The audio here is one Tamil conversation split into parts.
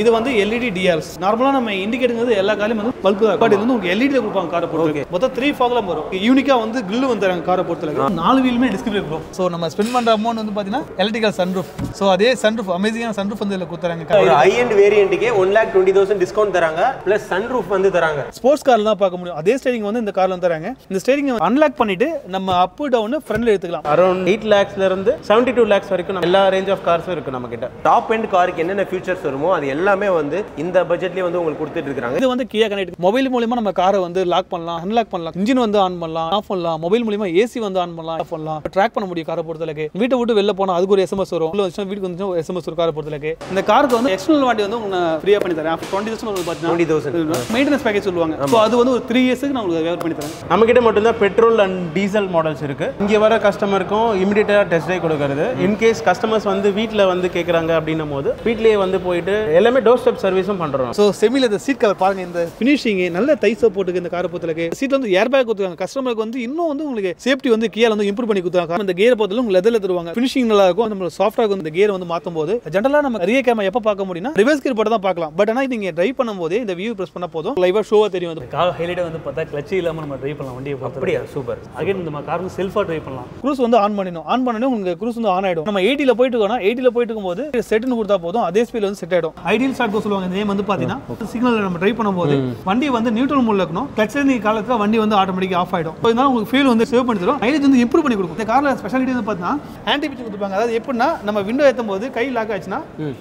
இது வந்து எல்இடி டிஆர்ஸ் நார்மலா நம்ம இண்டிகேட்டுங்கிறது எல்லா காலையும் வந்து பல்க் இது வந்து உங்களுக்கு எல்இடி கொடுப்பாங்க காரை பொறுத்து மொத்தம் த்ரீ ஃபாக்லாம் வரும். யூனிக்கா வந்து கில்லு வந்துறாங்க காரை பொறுத்தல நாலு வீலுமே டிஸ்பிளே ப்ரோ ஸோ நம்ம ஸ்பெண்ட் பண்ற அமௌண்ட் வந்து பாத்தீங்கன்னா எலக்ட்ரிக்கல் சன்ரூஃப் ஸோ அதே சன்ரூஃப் அமேசிங்கான சன்ரூஃப் வந்து இதில் கொடுத்துறாங்க. ஒரு high and வேரியண்ட்டுக்கே one lakh twenty thousand discount தராங்க. ப்ளஸ் சன் ரூஃப் வந்து தராங்க. ஸ்போர்ட்ஸ் கார்ல தான் பார்க்க முடியும். அதே ஸ்டேரிங் வந்து இந்த கார்ல தராங்க. இந்த ஸ்டேரிங் அன்லாக் பண்ணிட்டு நம்ம அப் டவுன் ஃப்ரண்ட்ல எடுத்துக்கலாம். அரௌண்ட் எயிட் லேக்ஸ்ல இருந்து செவன்டி டூ லேக்ஸ் வரைக்கும் எல்லா ரேஞ்ச் ஆஃப் கார்ஸும் இருக்கு நம்ம கிட்ட டாப் எண்ட் காருக்கு என்னென்ன ஃபீச்சர்ஸ் வருமோ அது எல்லாமே வந்து இந்த பட்ஜெட்லேயே வந்து உங்களுக்கு கொடுத்துட்டு இருக்காங்க. இது வந்து கியா கனெக்ட் மொபைல் மூலியமா நம்ம காரை வந்து லாக் பண்ணலாம் அன்லாக் பண்ணலாம். இன்ஜின் வந்து ஆன் பண்ணலாம் ஆஃப் பண்ணலாம். மொபைல் மூலியமா ஏசி வந்து ஆன் பண்ணலாம் ஆஃப் பண்ணலாம். ட்ராக் பண்ண முடியும் காரை பொறுத்தளவுக்கு. வீட்டை விட்டு வெளில போனா அதுக்கு ஒரு எஸ்எம்எஸ் வரும். உள்ள வந்துச்சுன்னா வீட்டுக்கு வந்து எஸ்எம்எஸ் ஒரு காரை பொறுத்தளவுக்கு. இந்த காருக்கு வந்து எக்ஸ்டர்னல் வாட்டி வந்து உங்களுக்கு ஃப்ரீயா பண்ணி தரேன். டுவெண்ட்டி தௌசண்ட் வந்து டுவெண்ட்டி தௌசண்ட் பார்த்தீங்கன்னா மெயின்டெனன்ஸ் பேக்கேஜ் சொல்லுவாங்க. ஸோ அது வந்து ஒரு த்ரீ இயர்ஸ்க்கு நான் உங்களுக்கு வேவர் பண்ணி தரேன். நம்ம கிட்ட மட்டும்தான் பெட்ரோல் அண்ட் டீசல் மாடல்ஸ் இருக்கு. இங்க வர கஸ்டமருக்கும் இமிடியேட்டா டெஸ்ட் ட்ரைவ் கொடுக்கறது. இன்கேஸ் கஸ்டமர்ஸ் வந்து வீட்ல வந்து கேக்குறாங்க அப்படின்னும் போது வீட்லயே வந்து போயிட்டு எல்லாமே டோர் ஸ்டெப் சர்வீஸும் பண்றோம். ஸோ செமியில் இந்த சீட் கவர் பாருங்க இந்த ஃபினிஷிங் நல்ல தைசோ போட்டுக்கு இந்த காரை பொறுத்தளவுக்கு சீட் வந்து ஏர் பேக் கொடுத்துருக்காங்க கஸ்டமருக்கு வந்து இன்னும் வந்து உங்களுக்கு சேஃப்டி வந்து கீழே வந்து இம்ப்ரூவ் பண்ணி கொடுத்தாங்க இந்த கேரை பொறுத்தல உங்களுக்கு லெதரில் தருவாங்க. ஃபினிஷிங் நல்லா இருக்கும். நம்ம சாஃப்டாக இந்த கேரை வந்து மாற்றும் போது ஜென்ரலாக நம்ம ரிய கேமரா எப்போ பார்க்க முடியும்னா ரிவர்ஸ் கியர் போட்டு தான் பார்க்கலாம். பட் ஆனால் நீங்க டிரைவ் பண்ணும்போது இந்த வியூ பிரஸ் பண்ண போதும். லைவாக ஷோவாக தெரியும். வந்து கார் ஹைலைட் வந்து பார்த்தா கிளச்சி இல்லாமல் நம்ம டிரைவ் பண்ணலாம். வண்டியை அப்படியா? சூப்பர். அகைன் இந்த கார் வந்து செல்ஃபாக டிரைவ் பண்ணலாம். க்ரூஸ் வந்து ஆன் பண்ணிடணும். ஆன் பண்ணணும் உங்களுக்கு க்ரூஸ் வந்து ஆன் ஆயிடும். நம்ம எயிட்டியில் போயிட்டு இருக்கோம்னா எயிட்டியில் போயிட்டு இருக்கும்போது செட்னு கொடுத்தா போதும். அதே ஸ்பீட் வந்து செட் ஆயிடும். ஐடியல் கோ சொல்லுவாங்க. இந்த நேம் வந்து பார்த்தீங்கன்னா சிக்னல் நம்ம டிரைவ் பண்ணும்போது வண்டி வந்து நியூட்ரல் மோட்ல இருக்கணும். கிளச் நீங்க காலத்துல வண்டி வந்து ஆட்டோமேட்டிக் ஆஃப் ஆயிடும். இதனால உங்களுக்கு ஃபீல் வந்து சேவ் பண்ணி தரும் மைலேஜ் வந்து இம்ப்ரூவ் பண்ணி கொடுக்கும். இந்த கார்ல ஸ்பெஷாலிட்டி வந்து பார்த்தீங்கன்னா ஆன்டி பிச் கொடுப்பாங்க அதாவது எப்படின்னா நம்ம விண்டோ ஏற்றும் போது கை லாக் ஆச்சுன்னா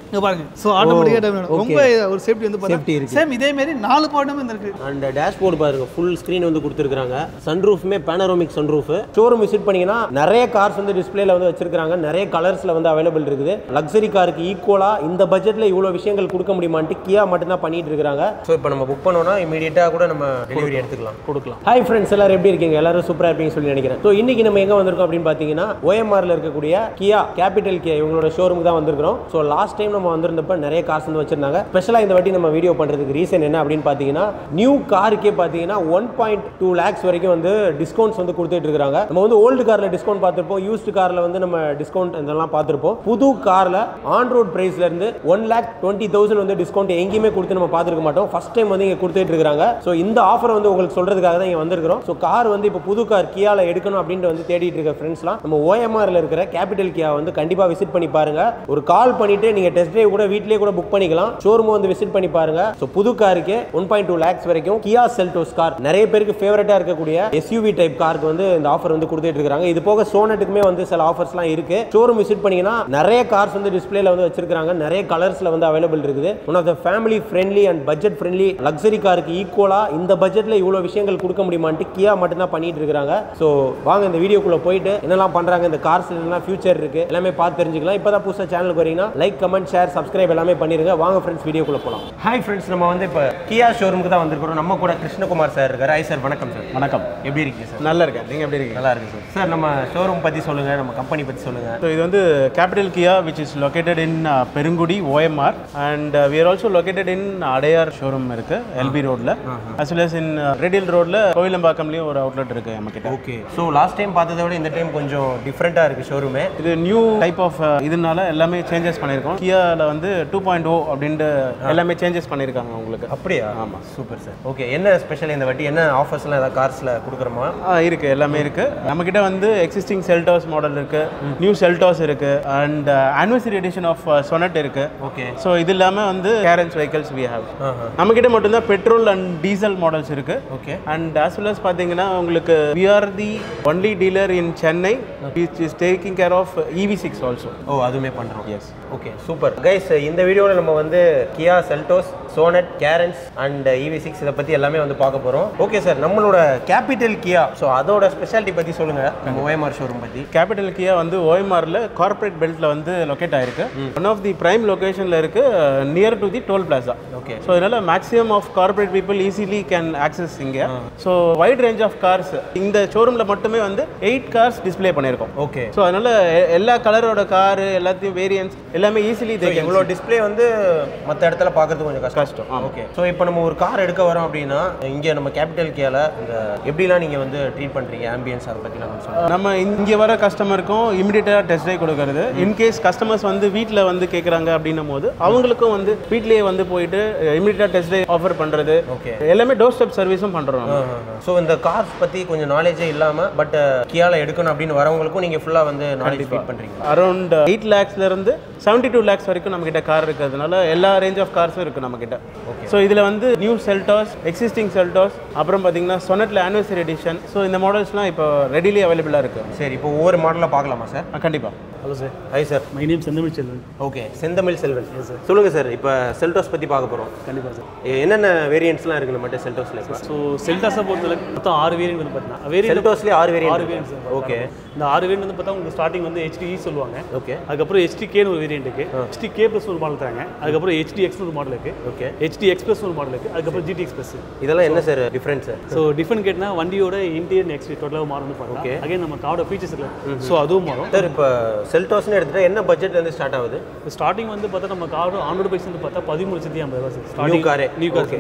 இங்க பாருங்க. ஸோ ஆட்டோமேட்டிக்காக ரொம்ப ஒரு சேஃப்டி வந்து பார்த்தீங்கன்னா சேம் இதே மாதிரி நாலு பாட்டும் இருக்கு. அண்ட் டேஷ்போர்டு பாருங்க. ஃபுல் ஸ்க்ரீன் வந்து கொடுத்துருக்காங்க சன்ரூஃப்மே பேனரோமிக் சன்ரூஃப் ஷோரூம் விசிட் பண்ணீங்கன்னா நிறைய கார்ஸ் வந்து டிஸ்பிளேல வந்து வச்சிருக்காங்க நிறைய கலர்ஸ்ல வந்து அவைலபிள் இருக்குது. லக்ஸரி காருக்கு ஈக்குவலா இந்த பட்ஜெட்ல இவ்வளோ விஷயங்கள் கொடுக்க முடியுமான்ட்டு கியா மட்டும் தான் பண்ணிட்டு இருக்காங்க ஸோ இப்போ நம்ம புக் பண்ணோம்னா இமீடியட்டாக கூட நம்ம டெலிவரி எடுத்துக்கலாம். கொடுக்கலாம். ஹாய் ஃப்ரெண்ட்ஸ் எல்லாரும் எப்படி இருக்கீங்க? எல்லாரும் சூப்பராக இருப்பீங்கன்னு சொல்லி நினைக்கிறேன். ஸோ இன்னைக்கு நம்ம எங்க வந்திருக்கோம் அப்படின்னு பார்த்தீங்கன்னா ஓஎம்ஆர்ல இருக்கக்கூடிய கியா கேபிட்டல் கியா இவங்களோட ஷோரூமுக்கு தான் வந்திருக்கிறோம். ஸோ லாஸ்ட் டைம் நம்ம வந்திருந்தப்ப நிறைய கார்ஸ் வந்து வச்சிருந்தாங்க. ஸ்பெஷலாக இந்த வாட்டி நம்ம வீடியோ பண்றதுக்கு ரீசன் என்ன அப்படின்னு பார்த்தீங்கன்னா நியூ காருக்கே பார்த்தீங்கன்னா ஒன் பாயிண்ட் டூ லேக்ஸ் வரைக்கும் வந்து டிஸ்கவுண்ட்ஸ் வந்து கொடுத்துட்டு இருக்காங்க நம்ம வந்து ஓல்டு கார்ல டிஸ்கவுண்ட் பார்த்துருப்போம். யூஸ்டு கார்ல வந்து நம்ம டிஸ்கவுண்ட் இதெல்லாம் பார்த்துருப்போம். புது கார்ல ஆன் ரோட் பிரைஸ்ல இருந்து ஒன் லேக் டுவெண்ட்டி தௌசண்ட் வந்து டிஸ்கவுண்ட் எங்கேயுமே கொடுத்து நம்ம பார்த்துருக்க மாட்டோம். ஃபர்ஸ்ட் டைம் வந்து இங்கே கொடுத்துட்டு இருக்காங்க. ஸோ இந்த ஆஃபர் வந்து உங்களுக்கு சொல்றதுக்காக தான் இங்கே வந்திருக்கிறோம். ஸோ கார் வந்து இப்போ புது கார் கியாவில் எடுக்கணும் அப்படின்ட்டு வந்து தேடிட்டு இருக்க ஃப்ரெண்ட்ஸ்லாம் நம்ம ஓஎம்ஆரில் இருக்கிற கேபிட்டல் கியா வந்து கண்டிப்பாக விசிட் பண்ணி பாருங்க. ஒரு கால் பண்ணிட்டு நீங்கள் டெஸ்ட் டிரைவ் கூட வீட்டிலே கூட புக் பண்ணிக்கலாம். ஷோரூம் வந்து விசிட் பண்ணி பாருங்க. ஸோ புது காருக்கு ஒன் பாயிண்ட் டூ லேக்ஸ் வரைக்கும் கியா செல்டோஸ் கார் நிறைய பேருக்கு ஃபேவரட்டாக இருக்கக்கூடிய எஸ்யூவி டைப் காருக்கு வந்து இந்த ஆஃபர் வந்து கொடுத்துட்டு இருக்காங்க. இது போக சோனட்டுக்குமே வந்து சில ஆஃபர்ஸ்லாம் இருக்கு. ஷோரூம் விசிட் பண்ணீங்கன்னா நிறைய கார்ஸ் வந்து டிஸ்பிளேல வந்து வச்சிருக்காங்க நிறைய கலர்ஸ்ல வந்து அவைலபிள் இருக்குது one of the family friendly and budget friendly luxury காருக்கு ஈக்குவலா இந்த பட்ஜெட்ல இவ்வளோ விஷயங்கள் கொடுக்க முடியுமான்ட்டு கியா மட்டும்தான் பண்ணிட்டு இருக்காங்க. ஸோ வாங்க இந்த வீடியோக்குள்ள போயிட்டு என்னெல்லாம் பண்றாங்க இந்த கார்ஸ் என்னெல்லாம் ஃபியூச்சர் இருக்கு எல்லாமே பார்த்து தெரிஞ்சுக்கலாம். இப்போதான் புதுசாக சேனலுக்கு வரீங்கன்னா லைக் கமெண்ட் ஷேர் சப்ஸ்கிரைப் எல்லாமே பண்ணிருங்க. வாங்க ஃப்ரெண்ட்ஸ் வீடியோக்குள்ள போலாம். ஹாய் ஃப்ரெண்ட்ஸ் நம்ம வந்து இப்போ கியா ஷோரூமுக்கு தான் வந்திருக்கிறோம். நம்ம கூட கிருஷ்ணகுமார் சார் இருக்காரு. ஹாய் சார் வணக்கம் சார் வணக்கம். எப்படி இருக்கீங்க சார் நல்லா இருக்கேன். நீங்க எப்படி இருக்கீங்க? நல்லா இருக்கு சார் சார் நம்ம ஷோரூம் பத்தி சொல்லுங்க நம்ம கம்பெனி பத்தி சொல்லுங்க. ஸோ இது வந்து capital Kia which is located in Perungudi OMR and we are also located in Adyar showroom இருக்கு எல்பி ரோட்ல as well as in radial ரோட்ல கோயிலம்பாக்கம்லயும் ஒரு அவுட்லெட் இருக்கு நம்ம கிட்ட ஓகே ஸோ லாஸ்ட் டைம் பார்த்ததை விட இந்த டைம் கொஞ்சம் டிஃப்ரெண்ட்டாக இருக்குது ஷோரூமே இது நியூ டைப் ஆஃப் இதனால எல்லாமே சேஞ்சஸ் பண்ணியிருக்கோம் கியால வந்து டூ பாயிண்ட் ஓ அப்படின்ட்டு எல்லாமே சேஞ்சஸ் பண்ணியிருக்காங்க உங்களுக்கு. அப்படியா? ஆமாம் சூப்பர் சார் ஓகே என்ன ஸ்பெஷல் இந்த வாட்டி? என்ன ஆஃபர்ஸ்லாம் ஏதாவது கார்ஸில் கொடுக்குறோமா? இருக்கு. எல்லாமே இருக்கு. நம்ம கிட்ட வந்து எக்ஸிஸ்டிங் செல்டாஸ் மாடல் இருக்கு நியூ செல்டாஸ் இருக்கு and anniversary edition of Sonet இருக்கு. ஓகே ஸோ இது இல்லாமல் வந்து கேரன்ஸ் வெஹிக்கல்ஸ் வி ஹேவ் நம்ம கிட்ட மட்டும்தான் பெட்ரோல் அண்ட் டீசல் மாடல்ஸ் இருக்கு. Okay and as well as பார்த்தீங்கன்னா உங்களுக்கு we are the only dealer in Chennai which is taking care of EV six also ஓ அதுவுமே பண்ணுறோம் எஸ் ஓகே சூப்பர் கைஸ் இந்த வீடியோவில் நம்ம வந்து Kia Seltos Sonet Carens and EV six இதை பற்றி எல்லாமே வந்து பார்க்க போகிறோம் ஓகே சார் நம்மளோட கேபிட்டல் கியா ஸோ அதோட ஸ்பெஷாலிட்டி பற்றி சொல்லுங்கள் ஓஎம்ஆர் ஷோரூம் பற்றி கேபிட்டல் கியா வந்து ஓஎம்ஆர்ல கார்ப்பரேட் பெல்ட்ல வந்து லொக்கேட் ஆயிருக்கு. ஒன் ஆஃப் தி பிரைம் லொகேஷன்ல இருக்கு near to the toll plaza okay so இதனால maximum of corporate people easily can access இங்கே. So wide range of cars இந்த ஷோரூமில் மட்டுமே வந்து எயிட் கார்ஸ் டிஸ்ப்ளே பண்ணியிருக்கோம். ஓகே ஸோ அதனால எல்லா கலரோட காரு எல்லாத்தையும் வேரியன்ஸ் எல்லா எல்லாமே ஈஸிலி தே இவ்வளோ டிஸ்ப்ளே வந்து மற்ற இடத்துல பார்க்கறது கொஞ்சம் கஷ்டம். கஷ்டம். ஓகே ஸோ இப்போ நம்ம ஒரு கார் எடுக்க வரோம் அப்படின்னா இங்கே நம்ம கேபிட்டல் கேல இந்த எப்படிலாம் நீங்கள் வந்து ட்ரீட் பண்ணுறீங்க ஆம்பியன்ஸ் அதை பற்றிலாம் சொல்லுங்க. நம்ம இங்கே வர கஸ்டமருக்கும் இமிடியேட்டாக டெஸ்ட் ட்ரைவ் கொடுக்கறது. இன்கேஸ் கஸ்டமர்ஸ் வந்து வீட்டில் வந்து கேட்குறாங்க அப்படின்னும் போது அவங்களுக்கும் வந்து வீட்லேயே வந்து போயிட்டு இமிடியேட்டாக டெஸ்ட் ட்ரைவ் ஆஃபர் பண்ணுறது ஓகே எல்லாமே டோர் ஸ்டெப் சர்வீஸும் பண்ணுறோம் ஸோ இந்த கார்ஸ் பற்றி கொஞ்சம் நாலேஜே இல்லாமல் பட் கியால எடுக்கணும் அப்படின்னு வரவங்களுக்கும் நீங்கள் ஃபுல்லாக வந்து நாலேஜ் ஃபீட் பண்ணுறீங்க அரௌண்ட் எயிட் லேக்ஸ்லேருந்து செவன்ட்டி டூ லேக்ஸ் வரைக்கும் நம்மக்கிட்ட கார் இருக்கிறதுனால எல்லா ரேஞ்ச் ஆஃப் கார்ஸும் இருக்குது நம்மக்கிட்ட ஸோ இதில் வந்து நியூ செல்டாஸ் எக்ஸிஸ்டிங் செல்டாஸ் அப்புறம் பார்த்தீங்கன்னா சொனட்டில் ஆனிவர்சரி எடிஷன் ஸோ இந்த மாடல்ஸ்லாம் இப்போ ரெடிலி அவைலபிளாக இருக்குது சரி இப்போ ஒவ்வொரு மாடலாக பார்க்கலாமா சார் கண்டிப்பாக hello sir hi sir my name Senthamizh Selvan okay செந்தமிழ் செல்வன் சொல்லுங்கள் சார் இப்போ செல்டோஸ் பற்றி பார்க்க போகிறோம் கண்டிப்பாக சார் என்னென்ன வேரியன்ட்ஸ்லாம் இருக்குது நம்மகிட்ட செல்டோஸில் இப்போ? ஸோ செல்டாஸை பொறுத்தவரைக்கும் மொத்தம் ஆறு வேரியன்ட் வந்து பார்த்தீங்கன்னா வேரியன்ட் செல்டோஸ்லேயே ஆறு ஆறு வேரியன்ட் வேரியன்ட் சார் ஓகே இந்த ஆறு வேரியன்ட் வந்து பார்த்தா உங்களுக்கு ஸ்டார்டிங் வந்து HDE சொல்லுவாங்க. ஓகே அதுக்கப்புறம் HDKன்னு ஒரு வேரியன்ட் இருக்கு. HDK ப்ளஸ் ஒரு மாடல் தராங்க. அதுக்கப்புறம் HDX ஒரு மாடல் இருக்கு. ஓகே HD எக்ஸ்பிரஸ் ஒரு மாடல் இருக்கு. அதுக்கப்புறம் GT எக்ஸ்பிரஸ் இதெல்லாம் என்ன சார் டிஃப்ரென்ஸ் ஸோ டிஃபரெண்ட் கேட்னா வண்டியோட இன்டீரியர் நெக்ஸ்ட் டோட்டலாக மாறும் வந்து பார்த்தா அகைன் நம்ம காரோட ஃபீச்சர்ஸ் இல்லை ஸோ அதுவும் மாறும். சார் இப்போ செல்டோஸ்னு எடுத்துட்டா என்ன பட்ஜெட்லேருந்து ஸ்டார்ட் ஆகுது? ஸ்டார்டிங் வந்து பார்த்தா நம்ம கார் ஆண்ட்ராய்டு பைக்ஸ் வந்து பார்த்தா பதிமூணு லட்சத்தி ஐம்பது ரூபா சார். New ஸ்டார்டிங் ஏ. New car.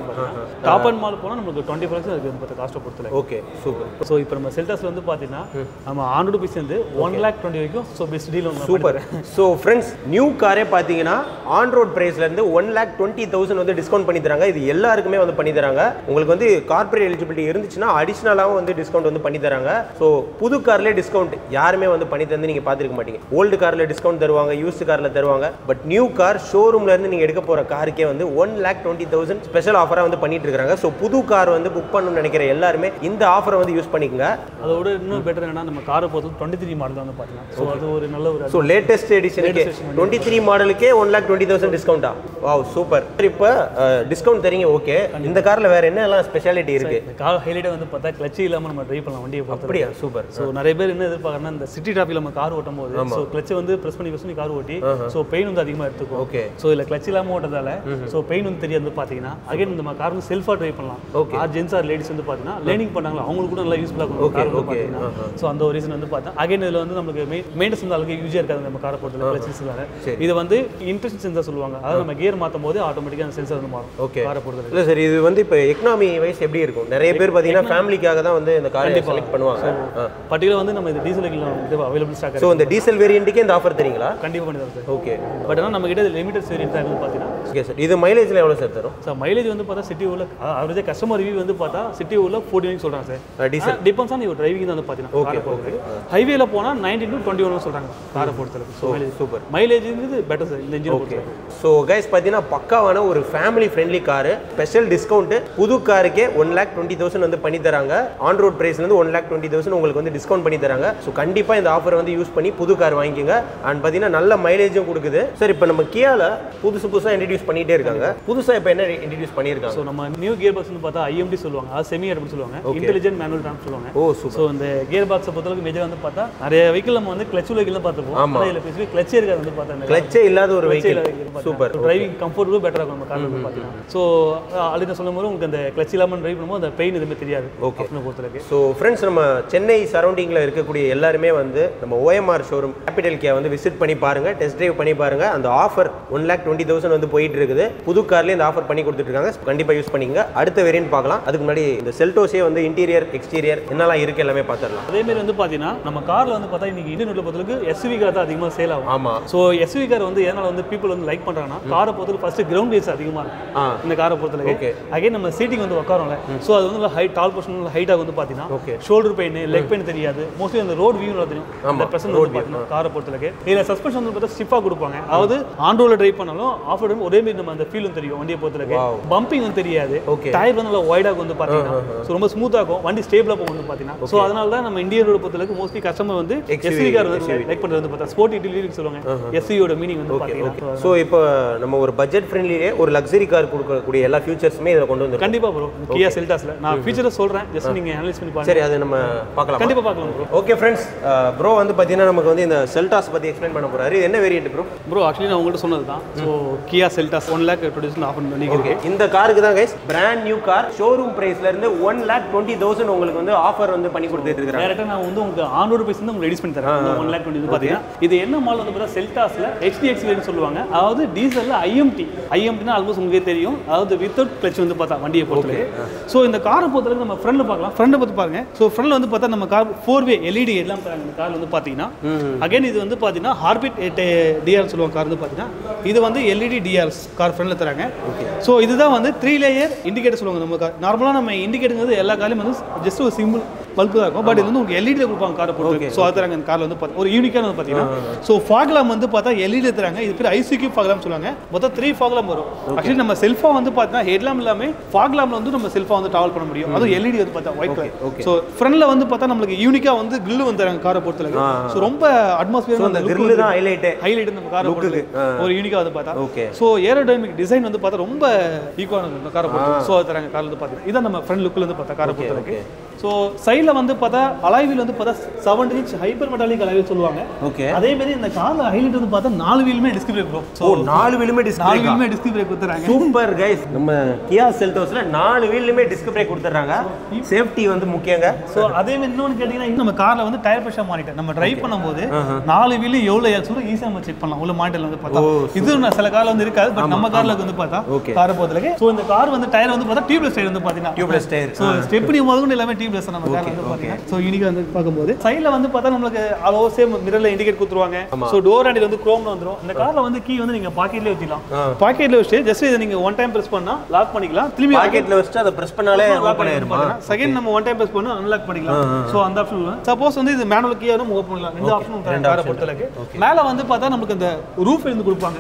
டாப் அண்ட் மால் போனால் நமக்கு டுவெண்ட்டி ஃபைவ் அதுக்கு பார்த்தா காஸ்ட்டை பொறுத்தல ஓகே சூப்பர் ஸோ இப்போ நம்ம செல்டாஸ் வந்து பார்த்தீங்கன்னா நம்ம ஆண்ட்ராய்டு பைக்ஸ் வந்து ஒன் லேக் டுவெண்ட்டி வரைக்கும் so best deal super so friends new காரே பார்த்தீங்கன்னா ஆன் ரோட் ப்ரைஸ்லேருந்து ஒன் லேக் டுவெண்ட்டி தௌசண்ட் வந்து டிஸ்கவுண்ட் பண்ணி தராங்க. இது எல்லாருக்குமே வந்து பண்ணி தராங்க. உங்களுக்கு வந்து கார்பரேட் எலிஜிபிலிட்டி இருந்துச்சுன்னா அடிஷ்னலாகவும் வந்து டிஸ்கவுண்ட் வந்து பண்ணி தராங்க. ஸோ புது கார்லேயே டிஸ்கவுண்ட் யாருமே வந்து பண்ணி தந்து நீங்கள் பார்த்துருக்க மாட்டீங்க. ஓல்டு காரில் டிஸ்கவுண்ட் தருவாங்க யூஸ்டு காரில் தருவாங்க. பட் நியூ கார் ஷோரூம்லேருந்து நீங்கள் எடுக்க போகிற காருக்கே வந்து one lakh twenty thousand special ஆஃபராக வந்து பண்ணிட்டு இருக்காங்க. ஸோ புது கார் வந்து புக் பண்ணணும்னு நினைக்கிற எல்லாருமே இந்த ஆஃபரை வந்து யூஸ் பண்ணிக்கோங்க. அதோட இன்னும் பெட்டர் என்னன்னா நம்ம காரை பொறுத்து டுவெண்ட்டி த்ரீ மாடல் வந்து பார்த்தீங்கன்னா ஸோ அது ஒரு நல்ல ஒரு ஸோ லேட்டஸ்ட் எடிஷனுக்கு டுவெண்ட்டி த்ரீ மாடலுக்கே ஒன் லேக் டுவெண்ட்டி தௌசண்ட் டிஸ்கவுண்டா வாவ் சூப்பர் இப்போ டிஸ்கவுண்ட் தரீங்க ஓகே இந்த காரில் வேற என்னெல்லாம் ஸ்பெஷாலிட்டி இருக்கு? இந்த கார் ஹைலைட்டே வந்து பார்த்தா கிளச்சு இல்லாமல் நம்ம ட்ரைவ் பண்ணலாம் வண்டியை அப்படியா? சூப்பர் ஸோ நிறைய பேர் என்ன எதிர்பார்க்கறேன்னா இந்த சிட்டி டிராஃபிக் நம்ம கார் ஓட்டும் போது ஸோ கிளச்சை வந்து ப்ரெஸ் பண்ணி ப்ரெஸ் பண்ணி கார் ஓட்டி ஸோ பெயின் வந்து அதிகமாக எடுத்துக்கும். ஓகே ஸோ இதில் கிளச் இல்லாமல் ஓட்டதால ஸோ பெயின் வந்து தெரியாது பார்த்தீங்கன்னா அகைன் நம்ம கார் வந்து செல்ஃபாக ட்ரைவ் பண்ணலாம். Okay. Or gents or ladies வந்து பார்த்தீங்கன்னா லேர்னிங் பண்ணாங்களா? அவங்களுக்கு கூட நல்லா யூஸ்ஃபுல்லாக இருக்கும். கார் வந்து. பார்த்தீங்கன்னா ஸோ அந்த ஒரு ரீசன் வந்து பார்த்தா அகைன் இதில் வந்து நமக்கு மெயின்டெனன்ஸ் வந்து அளவுக்கு யூஸியாக இருக்காது நம்ம காரை பொறுத்தல கிளச்சஸ்னால சரி. இது வந்து இன்ட்ரெஸ்ட் சென்சார் சொல்லுவாங்க. அதாவது நம்ம கியர் மாற்றும் போது ஆட்டோமேட்டிக்காக அந்த சென்சார் வந்து மாறும். ஓகே காரை பொறுத்தல இல்லை சார் இது வந்து இப்போ எக்கனாமி வைஸ் எப்படி இருக்கும்? நிறைய பேர் பார்த்தீங்கன்னா ஃபேமிலிக்காக தான் வந்து இந்த காரை செலக்ட் பண்ணுவாங்க. பர்டிகுலர் வந்து நம்ம இது டீசல் அவைலபிள் ஸ்டாக் ஸோ இந்த டீசல் வேரியண்ட்டுக்கே இந்த ஆஃபர் தரீங்களா? கண்டிப்பாக பண்ணி தரோம் சார். ஓகே பட் ஆனால் நம்ம கிட்ட லிமிடெட் வேரியன்ட் தான் வந்து பார்த்தீங்கன்னா. ஓகே சார் இது மைலேஜில் எவ்வளோ சார் தரும்? சார் மைலேஜ் வந்து பார்த்தா சிட்டி ஊரில் அவரேஜ் கஸ்டமர் ரிவ்யூ வந்து பார்த்தா சிட்டி ஊரில் ஃபோர்ட்டி சொல்கிறாங்க sir diesel depends on driving வந்து பார்த்தீங்கன்னா காரை பொறுத்தவரைக்கும் ஹைவேல போனால் நைன்டீன் டு டுவெண்ட்டி ஒன் சொல்கிறாங்க காரை பொறுத்தளவுக்கு ஸோ மைலேஜ் சூப்பர் மைலேஜ்ங்கிறது பெட்டர் சார் இந்த இன்ஜின் ஓகே ஸோ கைஸ் பார்த்தீங்கன்னா பக்காவான ஒரு family friendly car special discount புது காருக்கே ஒன் லேக் டுவெண்ட்டி தௌசண்ட் வந்து பண்ணி தராங்க. ஆன் ரோட் ப்ரைஸ்லேருந்து ஒன் லேக் டுவெண்ட்டி தௌசண்ட் உங்களுக்கு வந்து டிஸ்கவுண்ட் பண்ணி தராங்க. ஸோ கண்டிப்பாக இந்த ஆஃபர் வந்து யூஸ் பண்ணி புது கார் வாங்கிக்கோங்க. அண்ட் பார்த்தீங்கன்னா நல்ல மைலேஜும் கொடுக்குது. சார் இப்போ நம்ம கியால புதுசு புதுசாக இன்ட்ரடியூஸ் பண்ணிட்டே இருக்காங்க. புதுசாக இப்போ என்ன இன்ட்ரடியூஸ் பண்ணியிருக்காங்க? ஸோ நம்ம நியூ கியர் பாக்ஸ் வந்து பார்த்தா ஐஎம்டி சொல்லுவாங்க. அது செமி அப்படின்னு சொல்லுவாங்க. இன்டெலிஜென்ட் மேனுவல் ட்ரான்ஸ் சொல்லுவாங்க. ஓ ஸோ இந்த கியர் பாக்ஸை பொறுத்தளவுக்கு மேஜர் வந்து பார்த்தா நிறைய வெஹிக்கிள் நம்ம வந்து கிளச் வெஹிக்கிள் தான் பார்த்துப்போம் ஆனால் இதில் ஸ்பெசிஃபிக் கிளச்சே இருக்காது வந்து பார்த்தா கிளச்சே இல்லாத ஒரு வெஹிக்கிள் சூப்பர் டிரைவிங் கம்ஃபர்டபுள் பெட்டராக இருக்கும் நம்ம கார் வந்து பார்த்தீங்கன்னா. ஸோ ஆல்ரெடி சொல்லும் போது உங்களுக்கு அந்த கிளச் இல்லாமல் டிரைவ் பண்ணும்போது அந்த பெயின் எதுவுமே தெரியாது. அப்படின்னு பொறுத்தளவுக்கு. ஸோ ஃப்ரெண்ட்ஸ் நம்ம சென்னை சரௌண்டிங்கில் இருக்கக்கூடிய எல்லாருமே வந்து நம்ம ஓஎம்ஆர் ஷோரூம் கேபிட்டல் கே வந்து விசிட் பண்ணி பாருங்க டெஸ்ட் டிரைவ் பண்ணி பாருங்க. அந்த offer one lakh twenty thousand வந்து போயிட்டு இருக்குது. புது கார்லேயே இந்த ஆஃபர் பண்ணி கொடுத்துட்டு இருக்காங்க. கண்டிப்பாக யூஸ் பண்ணிங்க அடுத்த வேரியன்ட் பார்க்கலாம். அதுக்கு முன்னாடி இந்த செல்டோஸே வந்து இன்டீரியர் எக்ஸ்டீரியர் என்னெல்லாம் இருக்கு எல்லாமே பார்த்துடலாம். அதே மாதிரி வந்து பார்த்தீங்கன்னா நம்ம காரில் வந்து பார்த்தா இன்னைக்கு இந்தியன் ரோட்டில் பொறுத்தளவுக்கு எஸ்யூவி கார் தான் அதிகமாக சேல் ஆகும். ஆமாம் ஸோ எஸ்யூவி கார் வந்து எதனால் வந்து பீப்புள் வந்து லைக் பண்ணுறாங்கன்னா காரை பொறுத்தவரைக்கும் ஃபர்ஸ்ட் கிரவுண்ட் ரேஸ் அதிகமாக இருக்கும் இந்த காரை பொறுத்தளவுக்கு Okay. அகைன் நம்ம சீட்டிங் வந்து உட்காரோம்ல ஸோ அது வந்து ஹை டால் பர்சன் ஹைட்டாக வந்து பார்த்தீங்கன்னா Okay. Shoulder pain leg pain தெரியாது. மோஸ்ட்லி அந்த ரோட் வியூ தெரியும். அந்த ஆமா, பிரசன்ட் வந்து பார்த்தீங்கன்னா காரை பொறுத்தளவுக்கு இதில் சஸ்பென்ஷன் வந்து பார்த்தா ஸ்டிஃபாக கொடுப்பாங்க. அதாவது ஆன் ட்ரைவ் பண்ணாலும் ஆஃப் ரோடு ஒரே மாதிரி நம்ம அந்த ஃபீலும் தெரியும் வண்டியை பொறுத்தளவுக்கு. பம்பிங் வந்து தெரியாது. டயர் வந்து நல்லா ஒய்டாக வந்து பார்த்தீங்கன்னா. ஸோ ரொம்ப ஸ்மூத்தாக இருக்கும். வண்டி ஸ்டேபிளாக போகும் வந்து பார்த்தீங்கன்னா. ஸோ அதனால தான் நம்ம இந்தியன் ரோடு பொறுத்தளவுக்கு மோஸ்ட்லி கஸ்டமர் வந்து எஸ்வி கார் வந்து லைக் பண்ணுறது வந்து பார்த்தா. ஸ்போர்ட் இட்டிலின்னு சொல்லுவாங்க. எஸ்வியோட மீனிங் வந்து பார்த்தீங்கன்னா. ஸோ இப்போ நம்ம ஒரு பட்ஜெட் ஃப்ரெண்ட்லியே ஒரு லக்ஸரி கார் கொடுக்கக்கூடிய எல்லா ஃபியூச்சர்ஸுமே இதில் கொண்டு வந்து கண்டிப்பா ப்ரோ கியா செல்டாஸ்ல நான் ஃபியூச்சரை சொல்றேன். ஜஸ்ட் நீங்க அனலைஸ் பண்ணி பாருங்க. சரி அது நம்ம பார்க்கலாம்? கண்டிப்பா பார்க்கலாம் ப்ரோ ஓகே ஃப்ரெண்ட்ஸ் ப்ரோ வந்து பார்த்தீங்கன்னா நமக்கு வந்து இந்த செல்டாஸ் பத்தி எக்ஸ்பிளைன் பண்ண போறாரு. என்ன வேரியன்ட் ப்ரோ ப்ரோ ஆக்சுவலி நான் உங்கள்கிட்ட சொன்னது தான். So Kia Seltos one lakh twenty offer பண்ணிக்கிறேன் ஓகே இந்த காருக்கு தான் guys brand new car showroom பிரைஸ்ல இருந்து ஒன் லேக் டுவெண்ட்டி தௌசண்ட் உங்களுக்கு வந்து ஆஃபர் வந்து பண்ணி கொடுத்துட்டு டேரக்டாக நான் வந்து உங்களுக்கு பைஸ் வந்து உங்களுக்கு ரெடியூஸ் பண்ணி தரேன். ஒன் லேக் டுவெண்ட்டி பார்த்தீங்கன்னா இது என்ன மாடல் வந்து பார்த்தா செல்டாஸில் ஹெச்டிஎக்ஸ் வேரியன்ட் சொல்லுவாங்க. அதாவது டீசலில் ஐஎம்டி ஐஎம்டினா ஆல்மோஸ்ட் உங்களுக்கே தெரியும். அதாவது வித்தவுட் கிளச் வந்து பார்த்தா வண்டியை பொறுத்தவரை ஸோ இந்த காரை பொறுத்தவரைக்கும் நம்ம ஃப்ரண்ட்ல பார்க்கலாம். ஃப்ரண்ட்டை பார்த்து பாருங்க. ஸோ ஃப்ரண்ட்ல வந்து பார்த்தா நம்ம கார் ஃபோர் வே எல்இடி எல்லாம் இந்த கார் வந்து பார்த்தீங்கன்னா அகைன் இது வந்து பார்த்தீங்கன்னா ஹார்பிட் டிஆர் சொல்லுவாங்க கார் வந்து பார்த்தீங்கன்னா இது வந்து எல்இடி டிஆர்ஸ் கார் ஃப்ரண்ட்ல தராங்க. ஸோ இதுதான் வந்து த்ரீ லேயர் இண்டிகேட்டர் சொல்லுவாங்க நம்ம கார் நார்மலாக நம்ம இண்டிகேட்டருங்கிறது எல்லா கார்லையும் வந்து ஜஸ்ட் ஒரு சிம்பிள் பல்பு தான் இருக்கும் பட் இது வந்து உங்களுக்கு எல்இடியில் கொடுப்பாங்க காரை போட்டு. ஸோ அது தராங்க இந்த காரில் வந்து ஒரு யூனிக்கான வந்து பார்த்தீங்கன்னா ஸோ ஃபாக்லாம் வந்து பார்த்தா எல்இடி தராங்க இது பேர் ஐசிக்யூ ஃபாக்லாம் சொல்லுவாங்க. மொத்தம் த்ரீ ஃபாக்லாம் வரும். ஆக்சுவலி நம்ம செல்ஃபா வந்து பார்த்தீங்கன்னா ஹெட்லாம் இல்லாமல் ஃபாக்லாம்ல வந்து நம்ம செல்ஃபா வந்து ட்ராவல் பண்ண முடியும். அதுவும் எல்இடி வந்து பார்த்தா ஒயிட் கலர் ஸோ ஃப்ரண்ட்ல வந்து பார்த்தா நம்மளுக்கு யூனிக்காக வந்து கிரில் வந்து தராங்க காரை பொறுத்தளவுக்கு ஸோ ரொம்ப அட்மாஸ்பியர் அந்த கிரில் தான் ஹைலைட்டே ஹைலைட் நம்ம காரை பொறுத்து ஒரு யூனிக்காக வந்து பார்த்தா. ஓகே ஸோ ஏரோடைனமிக் டிசைன் வந்து பார்த்தா ரொம்ப ஈக்குவலான இந்த காரை பொறுத்து ஸோ அது தராங்க கார் வந்து பார்த்தீங்கன்னா. இதான் நம்ம ஃப்ரண்ட் லுக்கில் வந்து பார்த்தா காரை பொறுத்தளவுக்கு. ஸோ சைடில் வந்து பார்த்தா அலாய்வில் வந்து பார்த்தா செவன் இன்ச் ஹைப்பர் மெட்டாலிக் அலாய்வில் சொல்லுவாங்க. ஓகே அதே மாதிரி இந்த காரில் ஹைலைட் வந்து பார்த்தா நாலு வீலுமே டிஸ்க் பிரேக் ப்ரோ ஓ நாலு வீலுமே டிஸ்க் நாலு வீலுமே டிஸ்க் பிரேக் கொடுத்துறாங்க. சூப்பர் கைஸ் நம்ம கியா செல்டோஸ்ல நாலு வீல்லுமே டிஸ்க் பிரேக் கொடுத்துறாங்க. சேஃப்டி வந்து முக்கியங்க. ஸோ அதே மாதிரி இன்னொன்று கேட்டிங்கன்னா நம்ம காரில் வந்து டயர் ப்ரெஷர் மானிட்டர் நம்ம டிரைவ் பண்ணும்போது நாலு வீலு எவ்வளோ ஏற்சூரும் ஈஸியாக நம்ம செக் பண்ணலாம். உள்ள மானிட்டர்ல வந்து பார்த்தா. இது சில காரில் வந்து இருக்காது பட் நம்ம காரில் வந்து பார்த்தா. காரை பொறுத்தலக்கு ஸோ இந்த கார் வந்து டயர் வந்து பார்த்தா டியூப்லெஸ் டயர் வந்து பார்த்தீங்கன்னா. டியூப்லெஸ் டயர் ஸோ ஸ்டெப்னி முதல்ல எல்லாமே டியூப்லெஸ் நம்ம காரில் வந்து பார்த்தீங்கன்னா ஸோ யூனிக்காக வந்து பார்க்கும்போது சைடில் வந்து பார்த்தா நம்மளுக்கு அளோ சேம் மிரரில் இண்டிகேட் கொடுத்துருவாங்க. ஸோ டோர் ஹேண்டில் வந்து குரோம்ல வந்துரும். இந்த காரில் வந்து கீ வந்து நீங்கள் பாக்கெட்லேயே வச்சுக்கலாம் பாக்கெட்ல வச்சு ஜஸ்ட் இதை நீங்கள் ஒன் டைம் ப்ரெஸ் பண்ணால் லாக் பண்ணிக்கலாம். திரும்பி பாக்கெட்ல வச்சுட்டு அதை பிரஸ் பண்ணாலே ஓப்பன் ஆயிருமா? செகண்ட் நம்ம ஒன் டைம் ப்ரெஸ் பண்ணி அன்லாக் பண்ணிக்கலாம். ஸோ அந்த ஆப்ஷன் சப்போஸ் வந்து இது மேனுவல் கீ வந்து ஓப்பன் பண்ணலாம் இந்த ஆப்ஷன் காரை பொறுத்தளவுக்கு. மேலே வந்து பார்த்தா நமக்கு இந்த ரூஃப் இருந்து கொடுப்பாங்க.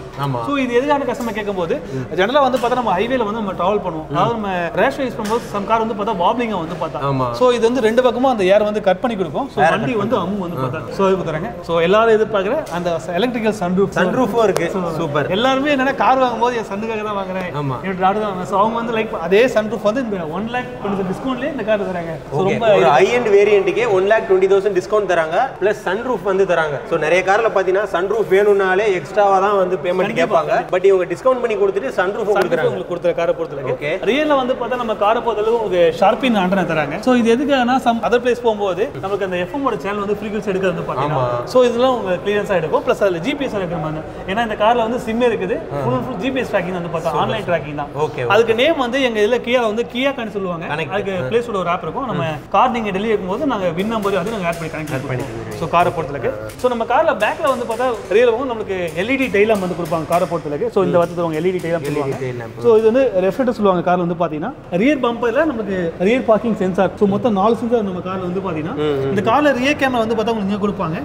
ஸோ இது எதுக்கான கஸ்டமர் கேட்கும்போது ஜெனரலாக வந்து பார்த்தா நம்ம ஹைவேல வந்து நம்ம ட்ராவல் பண்ணுவோம். அதாவது நம்ம ரேஷ் யூஸ் பண்ணும்போது சம் கார் வந்து பார்த்தா வாப்லிங்க வந்து பார்த்தா. ஆமா. ஸோ இது வந்து ரெண்டு பக்கமும் அந்த ஏர் வந்து கட் பண்ணி கொடுக்கும். ஸோ வண்டி வந்து அம்மு வந்து பார்த்தா ஸோ இது கொடுத்துறாங்க ஸோ எல்லாரும் எதிர்பார்க்குற அந்த எலக்ட்ரிக்கல் சன்ரூஃப் சன்ரூஃபும் இருக்கு. சூப்பர் எல்லாருமே என்னன்னா கார் வாங்கும்போது என் சன்னுக்காக தான் வாங்குறேன். என்னோட டாடு தான் வாங்குறேன். ஸோ அவங்க வந்து லைக் அதே சன்ரூஃப் வந்து இந்த ஒன் லேக் டுவெண்ட்டி டிஸ்கவுண்ட்லேயே இந்த கார் தராங்க. ஓகே ரொம்ப high and வேரியண்ட்டுக்கே one lakh twenty thousand discount தராங்க. ப்ளஸ் சன்ரூஃப் வந்து தராங்க. ஸோ நிறைய கார்ல பார்த்தீங்கன்னா சன்ரூஃப் வேணும்னாலே எக்ஸ்ட்ராவா தான் வந்து பேமெண்ட் கேட்பாங்க. பட் இவங்க டிஸ்கவுண்ட் பண்ணி கொடுத்துட்டு சன்ரூஃப் கொடுக்குறாங்க. உங்களுக்கு கொடுத்துற காரை பொறுத்தளவுக்கு. Okay. ரியல்ல வந்து பார்த்தா நம்ம காரை பொறுத்தளவுக்கு உங்களுக்கு ஷார்ப்பின் ஆண்டனை தராங்க. ஸோ இது எதுக்காகனா சம் அதர் பிளேஸ் போகும்போது நமக்கு அந்த எஃப்எம் ஓட சேனல் வந்து ஃப்ரீக்வன்சி எடுக்கிறது வந்து பார்த்தீங்கன்னா ஸோ இதெல்லாம் உங்க கிளியரன்ஸாக எடுக்கும். ப்ளஸ் அதில் ஜிபிஎஸ் இருக்கிற மாதிரி ஏன்னா இந்த கார்ல வந்து சிம் இருக்குது. ஃபுல் ஃபுல் ஜிபிஎஸ் ட்ராக்கிங் வந்து பார்த்தா ஆன்லைன் ட்ராக்கிங் தான். ஓகே அதுக்கு நேம் வந்து எங்க இதுல கியா வந்து கியா கண் சொல்லுவாங்க. அதுக்கு பிளேஸோட ஒரு ஆப் இருக்கும். நம்ம கார் நீங்க டெல்லி இருக்கும்போது நாங்க வின் நம்பர் அது நாங்க ஆட் பண்ணி கனெக்ட் பண்ணி ஸோ காரை பொறுத்தளவுக்கு. ஸோ நம்ம கார்ல பேக்ல வந்து பார்த்தா ரியல் நம்மளுக்கு எல்இடி டைலாம் வந்து கொடுப்பாங்க காரை பொறுத்தளவுக்கு. ஸோ இந்த வருஷத்துல அவங்க எல்இடி டைலாம் சொல்லுவாங்க tail lamp. ஸோ இது வந்து ரெஃப்ரிஜரேட்டர் சொல்லுவாங்க கார்ல வந்து பாத்தீங்கன்னா ரியர் பம்பர்ல நமக்கு ரியர் பார்க்கிங் சென்சார் ஸோ மொத்தம் நாலு சென்சார் நம்ம கார்ல வந்து பாத்தீங்கன்னா இந்த கார்ல ரியர் கேமரா வந்து பார்த்தா உங்களுக்கு கொடுப்பாங்க.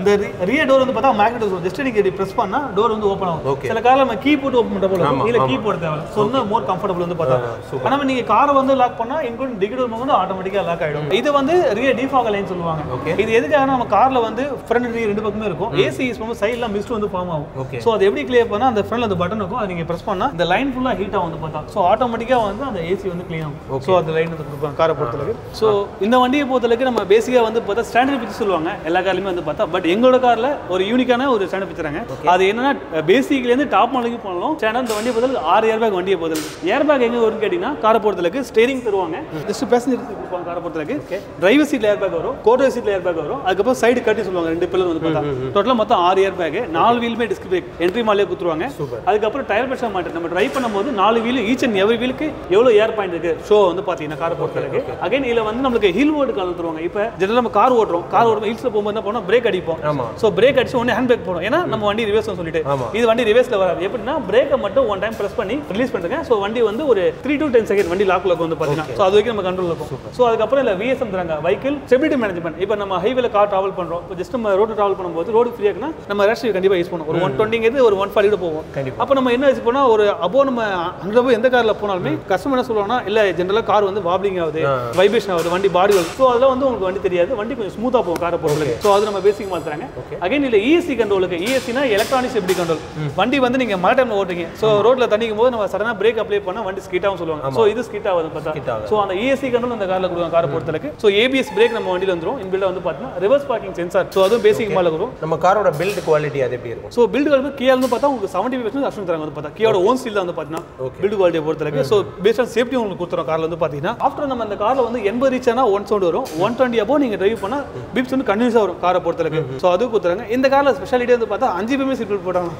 இந்த ரியர் டோர் வந்து பார்த்தா மேக்னெட் வரும் ஜஸ்ட் நீங்க பிரஸ் பண்ணா டோர் வந்து ஓப்பன் ஆகும். சில கார்ல நம்ம கீ போட்டு ஓப்பன் பண்ற போல. இல்ல கீ போட தேவை. ஸோ இன்னும் மோர் கம்ஃபர்டபுள் வந்து பார்த்தா. ஆனா நீங்க காரை வந்து லாக் பண்ணா இன்க்ளூட் டிகிடோர் வந்து ஆட்டோமேட்டிக்கா லாக் ஆயிடும். இது வந்து ரியர் டிஃபாக் லைன் சொல்லுவாங்க. இது எதுக்காக நம்ம கார்ல வந்து ஃப்ரண்ட் ரியர் ரெண்டு பக்கமே இருக்கும். ஏசி யூஸ் பண்ணும்போது சைடுல மிஸ்ட் வந்து ஃபார்ம் ஆகும். Okay. ஸோ அது எப்படி கிளியர் பண்ணா அந்த ஃப்ரண்ட்ல அந்த பட்டன் இருக்கும். அது நீங்க பிரஸ் பண்ணா இந்த லைன் ஃபுல்லா ஹீட் ஆகும் வந்து பார்த்தா. ஸோ ஆட்டோமேட்டிக்கா வந்து அந்த ஏசி வந்து க்ளீன் ஆகும். ஸோ அந்த லைன் வந்து கொடுப்பாங்க. காரை பொறுத்தளவுக்கு ஸோ இந்த வண்டியை பொறுத்தளவுக்கு நம்ம பேசிக்கா வந்து பார்த்தா ஸ்டாண்டர்ட் பிக்சர் சொல்லுவாங்க. எல்லா கார்லையுமே வந்து பார்த்தா. பட் எங்களோட கார்ல ஒரு யூனிக்கான ஒரு ஸ்டாண்டர்ட் பிக்சராங்க அது என்னன்னா பேசிக்லேருந்து டாப் மாடலுக்கு போனாலும் ஸ்டாண்டர்ட் இந்த வண்டியை பொறுத்தல ஆறு ஏர் பேக் வண்டியை பொறுத்தல ஏர் பேக் எங்க வரும்னு கேட்டீங்கன்னா காரை பொறுத்தளவுக்கு ஸ்டேரிங் தருவாங்க. ஜஸ்ட் பேசஞ்சர் கொடுப்பாங்க காரை பொறுத்தளவுக்கு டிரைவர் சீட்ல ஏர் பேக் வரும். கோடர் சீட்ல ஏர் பேக் வரும். அதுக்கப்புறம் சைடு கட்டி சொல்லுவாங்க ரெண்டு பில்லர் வந்து பார்த்தா. டோட்டலாக மொத்தம் ஆறு ஏர் பேக் நாலு வீலுமே டிஸ்க் பிரேக் என்ட்ரி மாலே கொடுத்துருவாங்க அதுக்கப்புறம் டயர் பிரஷர் மாட்டேன் நம்ம டிரைவ் பண்ணும்போது நாலு வீல் ஈச் அண்ட் எவரி வீலுக்கு எவ்வளோ ஏர் பாயிண்ட் இருக்கு? ஷோ வந்து பார்த்தீங்கன்னா காரை பொறுத்தளவுக்கு. அகைன் இதில் வந்து நம்மளுக்கு ஹில் ஓடு கலந்துருவாங்க இப்போ ஜெனரல் நம்ம கார் ஓட்டுறோம். கார் ஓட்டும் ஹில்ஸில் போகும்போது என்ன பண்ணோம் பிரேக் அடிப்போம். ஸோ பிரேக் அடிச்சு ஒன்று ஹேண்ட் பிரேக் போடும் ஏன்னா நம்ம வண்டி ரிவர்ஸ் சொல்லிட்டு. இது வண்டி ரிவர்ஸ்ல வராது. எப்படின்னா பிரேக்கை மட்டும் ஒன் டைம் பிரஸ் பண்ணி ரிலீஸ் பண்ணுங்க ஸோ வண்டி வந்து ஒரு த்ரீ டு டென் செகண்ட் வண்டி லாக்ல வந்து பார்த்தீங்கன்னா. ஸோ அது வரைக்கும் நம்ம கண்ட்ரோல் இருக்கும் ஸோ அதுக்கப்புறம் இல்லை விஎஸ்எம் தராங்க. வெஹிக்கிள் ஸ்டெபிலிட்டி மேனேஜ்மெண்ட் இப்போ நம்ம ஹைவேல கார் டிராவல் பண்றோம். இப்போ ஜஸ்ட் நம்ம ரோடு டிராவல் பண்ணும்போது ரோடு ஃப்ரீ இருக்குன்னா நம்ம ரேஷ் கண்டிப்பாக யூஸ் பண்ணுவோம். ஒரு ஒன் டுவெண்ட்டிங்கிறது ஒரு ஒன் ஃபார்ட்டி போவோம். அப்போ நம்ம என்ன யூஸ் பண்ணா ஒரு அப்போ நம்ம ஹண்ட்ரட் போய் எந்த கார்ல போனாலுமே கஸ்டமர் என்ன சொல்லுவாங்கன்னா இல்லை ஜென்ரலாக கார் வந்து வாப்ளிங் ஆகுது வைப்ரேஷன் ஆகுது வண்டி பாடி வருது ஸோ அதெல்லாம் வந்து உங்களுக்கு வண்டி தெரியாது. வண்டி கொஞ்சம் ஸ்மூத்தாக போகும் காரை பொறுத்தவரை ஸோ அது நம்ம பேசிக் மாத்துறாங்க. அகைன் இல்லை இஎஸ்சி கண்ட்ரோலுக்கு இஎஸ்சினா எலக்ட்ரானிக் சேஃப்டி கண்ட்ரோல் வண்டி வந்து நீங்க மழை டைம்ல ஓட்டுறீங்க. ஸோ ரோட்ல தண்ணிக்கும் போது நம்ம சடனா பிரேக் அப்ளை பண்ணா வண்டி ஸ்கிட் ஆகும் சொல்லுவாங்க. ஸோ இது ஸ்கிட் ஆகுது பார்த்தா. ஸோ அந்த இஎஸ்சி கண்ட்ரோல் அந்த கார்ல கொடுங்க காரை பொறுத்தளவுக்கு. ஸோ ஏபிஎஸ் பிரேக் நம்ம வண்டியில் வந்துரும். இன்பில்டா வந்து பார்த்தீங்கன்னா reverse parking parking sensor so அதுவும் பேசிக் மாடல் வரும். நம்ம காரோட பில்ட் குவாலிட்டி அது எப்படி இருக்கும்? ஸோ பில்டு குவாலிட்டி கியா வந்து பார்த்தா உங்களுக்கு செவன்டி ஃபைவ் பர்சன்ட் ஆப்ஷன் தராங்க வந்து பார்த்தா. கியோட ஓன் ஸ்டீல் வந்து பார்த்தீங்கன்னா பில்டு குவாலிட்டியை பொறுத்தளவுக்கு ஸோ பேஸ்ட் ஆன் சேஃப்டி உங்களுக்கு கொடுத்துரும் காரில் வந்து பார்த்தீங்கன்னா. ஆஃப்டர் நம்ம அந்த காரில் வந்து எண்பது ரீச் ஆனால் ஒன் சவுண்ட் வரும். ஒன் டுவெண்ட்டி அப்போ நீங்கள் டிரைவ் பண்ணால் பிப்ஸ் வந்து கன்யூஸாக வரும் காரை பொறுத்தளவுக்கு ஸோ அது கொடுத்துறாங்க. இந்த காரில் ஸ்பெஷாலிட்டி வந்து பார்த்தா அஞ்சு பேருமே சீட் பெல்ட் போட்டாங்க.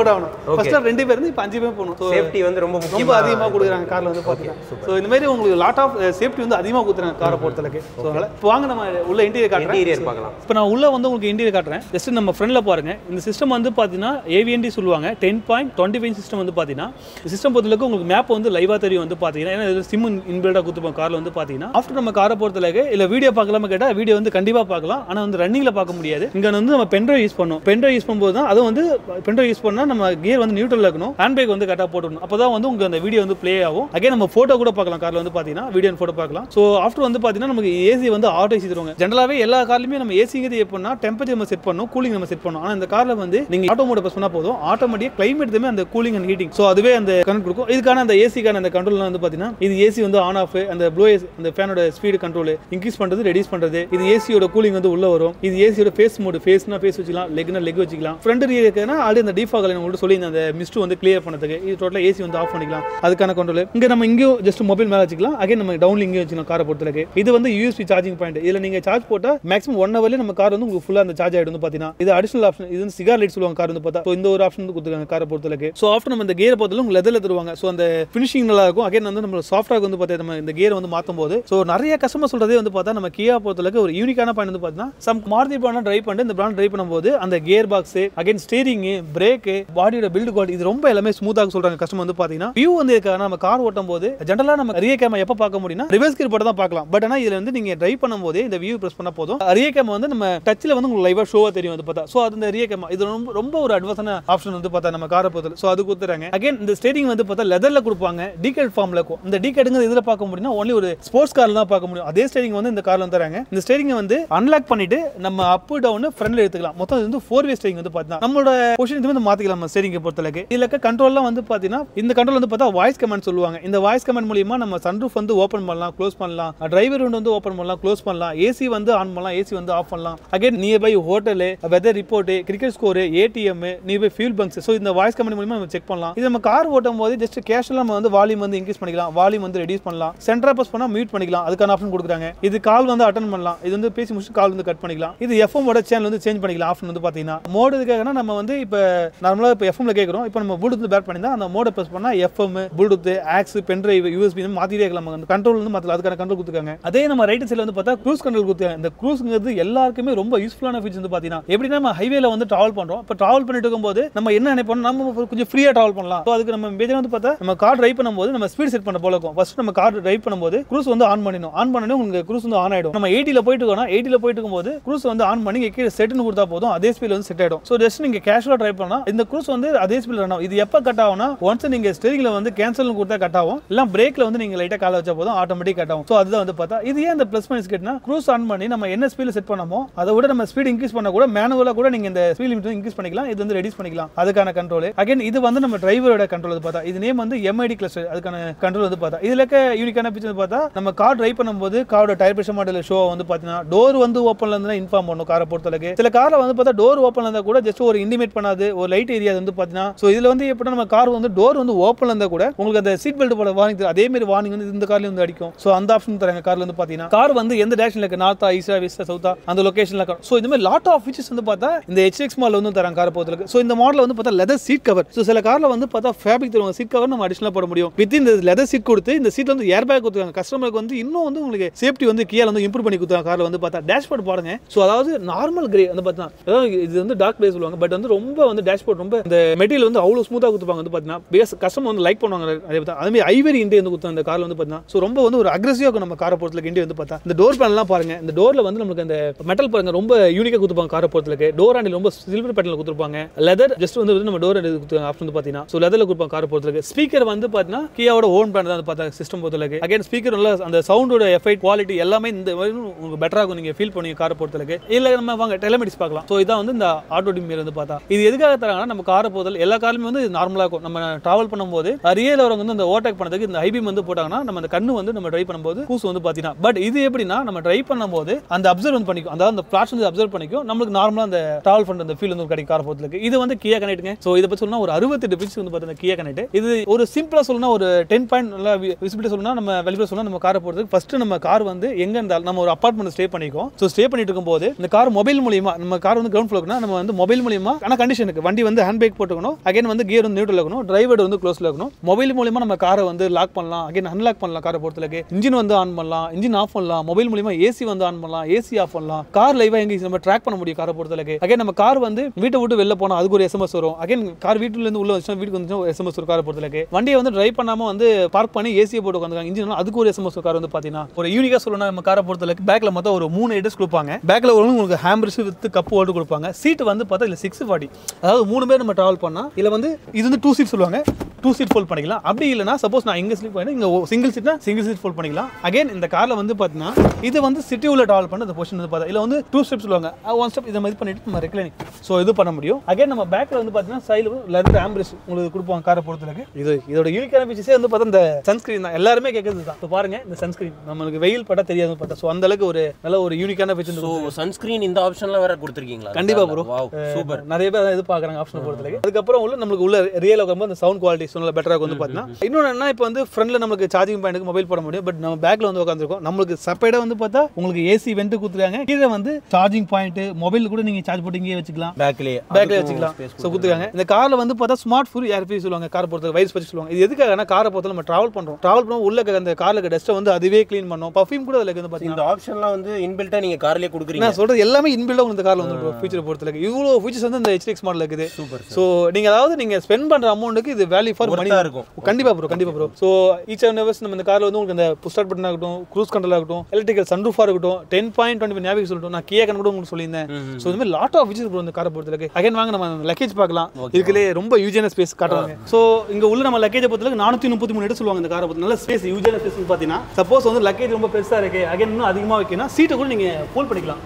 போட்டாகணும். ஃபர்ஸ்ட் ரெண்டு பேர் இருந்து இப்போ அஞ்சு பேர் போகணும். ஸோ சேஃப்டி வந்து ரொம்ப ரொம்ப அதிகமாக கொடுக்குறாங்க காரில் வந்து பார்த்தீங்கன்னா. ஸோ இந்த மாதிரி உங்களுக்கு லாட் ஆஃப் சேஃப்டி வந்து அதிகமாக கொடுத்துறாங்க காரை பொறுத்தளவுக்கு ஸோ அதனால் இப்போ வாங்க நம்ம உள்ள இன்டீரியர் காட்டுறேன். இன்டீரியர் பார்க்கலாம். இப்போ நான் உள்ள வந்து உங்களுக்கு இன்டீரியர் காட்டுறேன். ஜஸ்ட் நம்ம ஃப்ரண்ட்ல பாருங்க. இந்த சிஸ்டம் வந்து பார்த்தீங்கன்னா ஏவிஎன்டி சொல்லுவாங்க. Ten point twenty five system வந்து பார்த்தீங்கன்னா சிஸ்டம் பொறுத்தளவுக்கு உங்களுக்கு மேப் வந்து லைவாக தெரியும் வந்து பார்த்தீங்கன்னா ஏன்னா இதில் சிம் இன்பில்டாக கொடுத்துப்போம் காரில் வந்து பார்த்தீங்கன்னா ஆஃப்டர் நம்ம காரை பொறுத்தளவுக்கு இல்லை வீடியோ பார்க்கலாமா கேட்டால் வீடியோ வந்து கண்டிப்பாக பார்க்கலாம். ஆனால் வந்து ரன்னிங்கில் பார்க்க முடியாது. இங்கே வந்து நம்ம பென்ட்ரைவ் யூஸ் பண்ணோம் பென்ட்ரைவ் யூஸ் பண்ணும்போது தான் அதுவும் வந்து பென்ட்ரைவ் யூஸ் பண்ணால் நம்ம கியர் வந்து நியூட்ரல் இருக்கணும். ஹேண்ட் பிரேக் வந்து கரெக்டாக போட்டுக்கணும். அப்போ தான் வந்து உங்களுக்கு அந்த வீடியோ வந்து ப்ளே ஆகும். அகைன் நம்ம ஃபோட்டோ கூட பார்க்கலாம். காரில் வந்து பார்த்தீங்கன்னா வீடியோ ஃபோட்டோ பார்க்கலாம். ஸோ ஆஃப்டர் வந்து பார்த்தீங்கன்னா நமக்கு ஏசி வந்து ஆட்டோ ஏசி தருவாங்க. ஜென்ரலாகவே எல்லா கார்லையுமே நம்ம ஏசிங்கிறது எப்படின்னா டெம்பரேச்சர் நம்ம செட் பண்ணணும் கூலிங் நம்ம செட் பண்ணணும். ஆனால் இந்த காரில் வந்து நீங்கள் ஆட்டோ மோட ப்ரெஸ் பண்ணால் போதும் ஆட்டோமேட்டிக் கிளைமேட் அந்த கூலிங் அண்ட் ஹீட்டிங் ஸோ அதுவே அந்த கரண்ட் கொடுக்கும். இதுக்கான அந்த ஏசிக்கான அந்த கண்ட்ரோல் வந்து பார்த்தீங்கன்னா இது ஏசி வந்து ஆன் ஆஃப் அந்த ப்ளோ அந்த ஃபேனோட ஸ்பீடு கண்ட்ரோல் இன்க்ரீஸ் பண்ணுறது ரெடியூஸ் பண்ணுறது இது ஏசியோட கூலிங் வந்து உள்ள வரும். இது ஏசியோட ஃபேஸ் மோடு ஃபேஸ்னா ஃபேஸ் வச்சுக்கலாம் லெக்னா லெக் வச்சுக்கலாம். ஃப்ரண்ட் இருக்குன்னா ஆல்ரெடி அந்த டிஃபாகல் உங்களுக்கு சொல்லி அந்த மிஸ்ட் வந்து கிளியர் பண்ணதுக்கு. இது டோட்டலாக ஏசி வந்து ஆஃப் பண்ணிக்கலாம். அதுக்கான கண்ட்ரோல் இங்கே நம்ம இங்கேயும் ஜஸ்ட் மொபைல் மேலே வச்சுக்கலாம். அகைன் நம்ம டவுன்ல இங்கேயும் வச்சுக்கலாம் காரை பொறுத்தளவுக்கு. இது வந்து யூஎஸ்பி சார்ஜிங் பாயிண்ட் இதில் நீங்கள் சார்ஜ் போட்டால் மேக்ஸிமம் ஒன் ஹவர்லேயே நம்ம கார் வந்து உங்களுக்கு ஃபுல்லாக அந்த சார்ஜ் ஆகிடும் வந்து பார்த்தீங்கன்னா இது அடிஷனல் ஆப்ஷன் இது வந்து சிகார் லைட் சொல்லுவாங்க கார் வந்து பார்த்தா. ஸோ இந்த ஒரு ஆப்ஷன் வந்து கொடுத்துருக்காங்க காரை பொறுத்தளவுக்கு. ஸோ ஆஃப்டர் நம்ம இந்த கியரை பொறுத்தளவு உங்களுக்கு லெதரில் தருவாங்க. ஸோ அந்த ஃபினிஷிங் நல்லா இருக்கும். அகைன் வந்து நம்ம சாஃப்டாக வந்து பார்த்தா நம்ம இந்த கியர் வந்து மாற்றும் போது ஸோ நிறைய கஸ்டமர் சொல்றதே வந்து பார்த்தா நம்ம கியா பொறுத்தளவுக்கு ஒரு யூனிக்கான பாயிண்ட் வந்து பார்த்தீங்கன்னா சம் மாருதி பிராண்ட் ட்ரைவ் பண்ணிட்டு இந்த பிராண்ட் ட்ரைவ் பண்ணும்போது அந்த gear box again steering brake பாடியோட பில்டு குவாலிட்டி இது ரொம்ப எல்லாமே ஸ்மூத்தாக சொல்றாங்க கஸ்டமர் வந்து பார்த்தீங்கன்னா. வியூ வந்து இருக்காங்க நம்ம கார் ஓட்டும் போது ஜென்ரலாக நம்ம ரியர் கேமரா எப்போ பார்க்க முடியும்னா ரிவர்ஸ் கியர் போட்டு தான் பார்க்கலாம். பட் ஆனால் இதில் வந்து நீங்க ட்ரைவ் பண்ணும்போது இந்த வியூ ப்ரெஸ் பண்ண போதும். ரிய கேமரா வந்து நம்ம டச்சில் வந்து உங்களுக்கு லைவாக ஷோவாக தெரியும் வந்து பார்த்தா. ஸோ அது இந்த ரிய கேமரா இது ரொம்ப ரொம்ப ஒரு அட்வான்ஸான ஆப்ஷன் வந்து பார்த்தா நம்ம காரை பொறுத்தல ஸோ அது கொடுத்துறாங்க. அகைன் இந்த ஸ்டேரிங் வந்து பார்த்தா லெதரில் கொடுப்பாங்க டிகேட் ஃபார்மில் இருக்கும் இந்த டிகேட்டுங்கிறது இதில் பார்க்க முடியும்னா ஒன்லி ஒரு ஸ்போர்ட்ஸ் காரில் தான் பார்க்க முடியும். அதே ஸ்டேரிங் வந்து இந்த காரில் வந்து தராங்க. இந்த ஸ்டேரிங்கை வந்து அன்லாக் பண்ணிட்டு நம்ம அப் டவுன் ஃப்ரண்ட்ல எடுத்துக்கலாம். மொத்தம் இது வந்து ஃபோர் வே ஸ்டேரிங் வந்து பார்த்தீங்கன்னா நம்மளோட பொசிஷன் வந்து மாற்றிக்கலாம் நம்ம ஸ்டேரிங்கை பொறுத்தளவுக்கு. இதில் இருக்க கண்ட்ரோல்லாம் வந்து பார்த்தீங்கன்னா இந்த கண்ட்ரோல் வந்து பார்த்தா வாய்ஸ் கமெண்ட் சொல்லுவாங்க. இந்த வாய்ஸ் கமெண்ட் மூலியமா நம்ம சன்ரூஃப் வந்து ஓப்பன் பண்ணலாம் க்ளோஸ் பண்ணலாம். டிரைவர் வந்து ஓப்பன் பண்ணலாம் க்ளோஸ் பண்ணலாம். ஏசி வந்து ஆன் பண்ணலாம் ஏசி வந்து ஆஃப் பண்ணலாம். Again nearby hotel weather report cricket score ATM nearby fuel bunks so இந்த வாய்ஸ் கம்பெனி மூலியமாக நம்ம செக் பண்ணலாம். இது நம்ம கார் ஓட்டும் போது ஜஸ்ட் கேஷுவலாக நம்ம வந்து வால்யூம் வந்து இன்க்ரீஸ் பண்ணிக்கலாம். வால்யூம் வந்து ரெடியூஸ் பண்ணலாம். சென்டரா பஸ் பண்ணால் மியூட் பண்ணிக்கலாம். அதுக்கான ஆப்ஷன் கொடுக்குறாங்க. இது கால் வந்து அட்டன் பண்ணலாம். இது வந்து பேசி முடிச்சு கால் வந்து கட் பண்ணிக்கலாம். இது எஃப்எம் ஓட சேனல் வந்து சேஞ்ச் பண்ணிக்கலாம். ஆப்ஷன் வந்து பார்த்தீங்கன்னா மோடு இதுக்காகனா நம்ம வந்து இப்போ நார்மலாக இப்போ எஃப்எம்ல கேட்குறோம் இப்போ நம்ம ப்ளூடூத் பேர் பண்ணி அந்த மோட ப்ரெஸ் பண்ணால் FM bluetooth aux pendrive USB மாற்றிட்டே இருக்கலாம். கண்ட்ரோல் வந்து மாற்றலாம் அதுக்கான கண்ட்ரோல் கொடுத்துருக்காங்க. அதே நம்ம ரைட் சைடில் வந்து பார்த்தா க்ரூஸ் கண்ட்ரோல் கொடுத்துருக்காங்க. இந்த க்ரூஸ்ங்கிறது எல்லாருக்குமே ரொம்ப யூஸ்ஃபுல்லான ஃபீச்சர் வந்து பார்த்தீங்கன்னா எப்படின்னா நம்ம ஹைவேல வந்து டிராவல் பண்ணுறோம் இப்போ டிராவல் பண்ணிட்டு இருக்கும்போது நம்ம என்ன நினைப்போம் நம்ம கொஞ்சம் ஃப்ரீயாக டிராவல் பண்ணலாம். ஸோ அதுக்கு நம்ம மேஜர் வந்து பார்த்தா நம்ம கார் டிரைவ் பண்ணும்போது நம்ம ஸ்பீட் செட் பண்ண போல இருக்கும். ஃபர்ஸ்ட் நம்ம கார் டிரைவ் பண்ணும்போது க்ரூஸ் வந்து ஆன் பண்ணணும் ஆன் பண்ணணும் உங்களுக்கு க்ரூஸ் வந்து ஆன் ஆகிடும் நம்ம எயிட்டியில் போயிட்டு இருக்கோம்னா எயிட்டியில் போயிட்டு இருக்கும்போது க்ரூஸ் வந்து ஆன் பண்ணி கீழே செட்டுன்னு கொடுத்தா போதும். அதே ஸ்பீட் வந்து செட் ஆகிடும் ஸோ ஜஸ்ட் நீங்கள் கேஷுவலாக ட்ரை பண்ணலாம். இந்த க்ரூஸ் வந்து அதே ஸ்பீட் ரன் ஆகும். இது எப்போ கட் ஆகும்னா ஒன்ஸ் நீங்கள் ஸ்டேரிங்ல வந்து கேன்சல் கொடுத்தா கட் ஆகும். இல்லை பிரேக்கில் வந்து நீங்கள் லைட்டாக காலை வச்சா போதும். ஆட்டோமேட்டிக் கட் ஆகும். ஸோ அதுதான் வந்து பார்த்தா இது ஏன் இந்த ப்ளஸ் மைனஸ் கேட்னா க்ரூஸ் ஆன் பண்ணி நம்ம என்ன ஸ்பீடில் செட் பண்ணமோ அதை விட நம்ம ஸ்பீடு இன்க்ரீஸ் பண்ண கூட மேனுவலாக கூட நீங்கள் இந்த ஸ்பீட் லிமிட் இன்க்ரீஸ் பண்ணிக்கலாம். இது வந்து ரெடியூஸ் பண்ணிக்கலாம். அதுக்கான கண்ட்ரோல் அகைன் இது வந்து நம்ம டிரைவரோட கண்ட்ரோல் வந்து பார்த்தா. இது நேம் வந்து எம்ஐடி கிளஸ்டர் அதுக்கான கண்ட்ரோல் வந்து பார்த்தா. இதுல இருக்க யூனிக்கான பிக்சர் பார்த்தா நம்ம கார் டிரைவ் பண்ணும்போது காரோட டயர் பிரஷர் மாடல் ஷோ வந்து பார்த்தீங்கன்னா டோர் வந்து ஓப்பன்ல இருந்தா இன்ஃபார்ம் பண்ணும் காரை பொறுத்தளவுக்கு. சில காரில் வந்து பார்த்தா டோர் ஓப்பன்ல இருந்தா கூட ஜஸ்ட் ஒரு இண்டிமேட் பண்ணாது. ஒரு லைட் ஏரியா வந்து பார்த்தீங்கன்னா ஸோ இதுல வந்து எப்படின்னா நம்ம கார் வந்து டோர் வந்து ஓப்பன்ல இருந்தா கூட உங்களுக்கு அந்த சீட் பெல்ட் போல வார்னிங் அதே மாதிரி வார்னிங் வந்து இந்த கார்ல வந்து அடிக்கும். ஸோ அந்த ஆப்ஷன் தராங்க கார்ல வந்து பார்த்தீங்கன்னா. கார் வந்து எந்த டேரக்ஷன்ல இருக்கு? நார்த்தா ஈஸ்டா வெஸ்டா சவுத்தா அந்த லொகேஷன்ல இருக்கும் ஸோ இந்த மாதிரி லாட் ஆஃப் ஃபீச்சர்ஸ் வந்து பார்த்தா இந்த ஹெச்எக்ஸ் மால் வந்து தராங்க கார் பொறுத்தளவுக்கு ஸோ இந்த மாடல் வந்து பார்த்தா லெதர் சீட் கவர் ஸோ சில கார்ல வந்து பார்த்தா ஃபேப்ரிக் தருவாங்க. சீட் கவர் நம்ம அடிஷனலாக போட முடியும். வித் இந்த லெதர் சீட் கொடுத்து இந்த சீட் வந்து ஏர் பேக் கொடுத்துருக்காங்க. கஸ்டமருக்கு வந்து இன்னும் வந்து உங்களுக்கு சேஃப்டி வந்து கீழே வந்து இம்ப்ரூவ் பண்ணி கொடுத்தாங்க கார்ல வந்து பார்த்தா. டேஷ்போர்ட் பாருங்க. ஸோ அதாவது நார்மல் கிரே வந்து பார்த்தா அதாவது இது வந்து டார்க் கிரே சொல்லுவாங்க. பட் வந்து ரொம்ப வந்து டேஷ்போர்ட் ரொம்ப இந்த மெட்டீரியல் வந்து அவ்வளோ ஸ்மூத்தாக கொடுத்துப்பாங்க வந்து பார்த்தீங்கன்னா பேஸ் கஸ்டமர் வந்து லைக் பண்ணுவாங்க. அதே பார்த்தா. அதே மாதிரி ஐவரி இண்டே வந்து கொடுத்தாங்க இந்த கார்ல வந்து பார்த்தீங்கன்னா ஸோ ரொம்ப வந்து ஒரு அக்ரெசிவாக இருக்கும் நம்ம காரை பொறுத்தல இண்டே வந்து பார்த்தா. இந்த டோர் பேனல்லாம் பாருங்க. இந்த டோர் டோர்ல வந்து நமக்கு அந்த மெட்டல் பாருங்க ரொம்ப யூனிக்காக கொடுத்துப்பாங்க காரை பொறுத்தலுக்கு டோர் ஹேண்டில் ரொம்ப சில்வர் பேட்டர்ல கொடுத்துருப்பாங்க. லெதர் ஜஸ்ட் வந்து நம்ம டோர் கொடுத்துருக்காங்க ஆப்ஷன் வந்து பார்த்தீங்கன்னா ஸோ லெதரில் கொடுப்பாங்க காரை பொறுத்தலுக்கு ஸ்பீக்கர் வந்து பார்த்தீங்கன்னா கியாவோட ஓன் பிராண்ட் தான் பார்த்தா சிஸ்டம் பொறுத்தலுக்கு அகைன் ஸ்பீக்கர் நல்லா அந்த சவுண்டோட எஃபெக்ட் குவாலிட்டி எல்லாமே இந்த மாதிரி உங்களுக்கு பெட்டராக இருக்கும் நீங்கள் ஃபீல் பண்ணுவீங்க காரை பொறுத்தலுக்கு இல்லை நம்ம வாங்க டெலமெடிஸ் பார்க்கலாம். ஸோ இதான் வந்து இந்த ஆட்டோ டிமியர் வந்து பார்த்தா இது எதுக்காக தராங்கன்னா நம்ம காரை பொறுத்தல் எல்லா காருமே வந்து நார்மலாக இருக்கும். நம்ம டிராவல் பண்ணும்போது ரியல் வரவங்க வந்து அந்த ஓவர்டேக் பண்ணதுக்கு இந்த ஹைபீம் வந்து போட்டாங்கன்னா நம்ம அந்த கண்ணு வந்து நம்ம ட்ரை பண்ணும்போது கூசு வந்து பார்த்தீங்கன்னா பட் இது எப்படின்னா நம்ம ட்ரை பண்ணும்போது அந்த அப்சர்வ் வந்து பண்ணிக்கும். அதாவது அந்த பிளாட்ஸ் வந்து அப்சர்வ் பண்ணிக்கும். நம்மளுக்கு நார்மலாக அந்த டிராவல் பண்ணுற அந்த ஃபீல் வந்து கிடைக்கும் கார் பொறுத்தலுக்கு இது வந்து கியா கனெக்ட்டுங்க ஸோ இதை பற்றி சொல்லணும் ஒரு அறுபத்தெட்டு பிக்ஸ் வந்து பார்த்தீங்கன்னா கியா கனெக்ட் இது ஒரு சிம்பிளாக சொல்லணும்னா ஒரு டென் பாயிண்ட் நல்லா விசிபிலிட்டி சொல்லணும் நம்ம வெளியில் சொல்லணும் நம்ம காரை போகிறதுக்கு ஃபஸ்ட்டு நம்ம கார் வந்து எங்கே இருந்தாலும் நம்ம ஒரு அப்பார்ட்மெண்ட் ஸ்டே பண்ணிக்கோம். ஸோ ஸ்டே பண்ணிட்டு இருக்கும்போது இந்த கார் மொபைல் மூலியமா நம்ம கார் வந்து கிரவுண்ட் ஃப்ளோர்னா நம்ம வந்து மொபைல் மூலியமா ஆனால் கண்டிஷனுக்கு வண்டி வந்து ஹேண்ட் பிரேக் போட்டுக்கணும். அகைன் வந்து கியர் வந்து நியூட்ரல் இருக்கணும். டிரைவர் வந்து க்ளோஸ்ல இருக்கணும். மொபைல் மூலியமா நம்ம காரை வந்து லாக் பண்ணலாம். அகைன் அன்லாக் பண்ணலாம் காரை பொறுத்தளவுக்கு இன்ஜின் வந்து ஆன் பண்ணலாம். இன்ஜின் ஆஃப் பண்ணலாம். மொபைல் மூலியமா ஏசி வந்து ஆன் பண்ணலாம். ஏசி ஆஃப் பண்ணலாம். கார் லைவா எங்க நம்ம ட்ராக் பண்ண முடியும் காரை பொறுத்தளவுக்கு அகைன் நம்ம கார் வந்து வீட்டை விட்டு வெளில போனால் அதுக்கு ஒரு எஸ்எம்எஸ் வரும். அகைன் கார் வீட்டுல இருந்து உள்ள வந்துச்சுன்னா வீட்டுக்கு வந்து எஸ்எம்எஸ் ஒரு காரை பொறுத்தளவுக்கு வண்டியை வந்து டிரைவ் பண்ணாம வந்து பார்க் பண்ணி ஏசியை போட்டு உட்காந்துருக்காங்க. இன்ஜின் அதுக்கு ஒரு எஸ்எம்எஸ் கார் வந்து பாத்தீங்கன்னா. ஒரு யூனிக்காக சொல்லணும் நம்ம காரை பொறுத்தளவுக்கு பேக்ல மொத்தம் ஒரு மூணு எடஸ் கொடுப்பாங்க. பேக்ல ஒரு உங்களுக்கு ஹேம்பர்ஸ் வித் கப் ஹோல்டு கொடுப்பாங்க. சீட் வந்து பார்த்தா இல்ல சிக்ஸ் ஃபார்ட்டி அதாவது மூணு பேர் நம்ம டிராவல் பண்ணா இதுல வந்து இது வந்து டூ சீட் சொல்லுவாங்க. டூ சீட் ஃபோல்ட் பண்ணிக்கலாம். அப்படி இல்லைனா சப்போஸ் நான் இங்கே ஸ்லீப் பண்ணி இங்கே சிங்கிள் சீட்னா சிங்கிள் சீட் ஃபோல்ட் பண்ணிக்கலாம். அகைன் இந்த காரில் வந்து பார்த்தீங்கன்னா இது வந்து சிட்டி உள்ள ட்ராவல் பண்ண இந்த பொசிஷன் வந்து பார்த்தா இல்லை வந்து டூ ஸ்டெப் சொல்லுவாங்க. ஒன் ஸ்டெப் இதை மாதிரி பண்ணிட்டு நம்ம ரெக்ளைனிங் ஸோ இது பண்ண முடியும். அகைன் நம்ம பேக்கில் வந்து பார்த்தீங்கன்னா சைடில் லெதர் ஆம்பிரஸ் உங்களுக்கு கொடுப்பாங்க காரை பொறுத்தளவுக்கு. இது இதோட யூனிக்கான ஃபீச்சர்ஸே வந்து பார்த்தா இந்த சன்ஸ்கிரீன் தான். எல்லாருமே கேட்கறது தான் இப்போ பாருங்க இந்த சன்ஸ்கிரீன் நம்மளுக்கு வெயில் பட்டா தெரியாது பார்த்தா ஸோ அந்த அளவுக்கு ஒரு நல்ல ஒரு யூனிக்கான ஃபீச்சர் ஸோ சன்ஸ்கிரீன் இந்த ஆப்ஷன்ல வேற கொடுத்துருக்கீங்களா? கண்டிப்பா bro. வாவ் சூப்பர் நிறைய பேர் இது பாக்குறாங்க ஆப்ஷன் பொறுத்தவரைக்கும் அதுக்கப்புறம் உள்ள நம்மளுக்கு உள்ள ரியல் அந்த சவுண்ட் குவாலிட்டி நல்ல பெட்டரா வந்து பாத்தீங்கன்னா இன்னொன்று என்ன இப்போ வந்து ஃப்ரண்ட்ல நமக்கு சார்ஜிங் பாயிண்ட்டுக்கு மொபைல் போட முடியும். பட் நம்ம பேக்ல வந்து உட்காந்துருக்கோம் நம்மளுக்கு செப்பரேட்டா வந்து பார்த்தா உங்களுக்கு ஏசி வெண்ட் கொடுத்துருக்காங்க. கீழே வந்து சார்ஜிங் பாயிண்ட் மொபைல் கூட நீங்க சார்ஜ் போட்டு இங்கேயே வச்சுக்கலாம் பேக்லயே பேக்ல வச்சுக்கலாம். ஸோ கொடுத்துருக்காங்க. இந்த கார்ல வந்து பார்த்தா ஸ்மார்ட் ஃபுல் ஏர் ஃப்ரீ சொல்லுவாங்க கார் பொறுத்த வயசு பற்றி சொல்லுவாங்க. இது எதுக்காகனா காரை பொறுத்த நம்ம டிராவல் பண்றோம். டிராவல் பண்ணுவோம் உள்ள அந்த கார்ல இருக்க டஸ்ட்டை வந்து அதுவே க்ளீன் பண்ணோம். பர்ஃபியூம் கூட அதில் வந்து பார்த்தீங்கன்னா இந்த ஆப்ஷன்லாம் வந்து இன்பில்ட்டா நீங்க கார்லயே கொடுக்குறீங்க. நான் சொல்றது எல்லாமே இன்பில்டா இந்த கார்ல வந்து ஃபியூச்சர் பொறுத்தல இவ்வளோ ஃபீச்சர்ஸ் வந்து இந்த HDX மாடல் இருக்குது. சூப்பர் ஸோ நீங்க அதாவது நீங்க ஸ்பெண்ட் பண்ற அமௌண்ட்டுக்கு இது வேல்யூ ஃபார் மணி இருக்கும். கண்டிப்பா ப்ரோ கண்டிப்பா bro so each and every நம்ம இந்த கார்ல வந்து உங்களுக்கு இந்த ஸ்டார்ட் பட்டன் ஆகட்டும் க்ரூஸ் கண்ட்ரோல் ஆகட்டும் எலக்ட்ரிக்கல் சன்ரூஃபா இருக்கட்டும் டென் பாயிண்ட் டுவெண்ட்டி ஞாபகம் சொல்லட்டும் நான் கியா கன் கூட உங்களுக்கு சொல்லியிருந்தேன். ஸோ இந்த மாதிரி லாட் ஆஃப் ஃபீச்சர்ஸ் ப்ரோ இந்த காரை பொறுத்தளவுக்கு அகைன் வாங்க நம்ம லக்கேஜ் பார்க்கலாம். இதுக்குள்ளே ரொம்ப யூஜியான ஸ்பேஸ் காட்டுவாங்க. ஸோ இங்க உள்ள நம்ம லக்கேஜ் பொறுத்தளவுக்கு நானூற்றி முப்பத்தி மூணு எடுத்து சொல்லுவாங்க இந்த காரை பொறுத்த நல்ல ஸ்பேஸ் யூஜியான ஸ்பேஸ் பார்த்தீங்கன்னா சப்போஸ் வந்து லக்கேஜ் ரொம்ப பெருசா இருக்கு. அகைன் இன்னும் அதிகமாக வைக்கணும் சீட்டை கூட நீங்க ஃபோல்ட் பண்ணிக்கலாம்.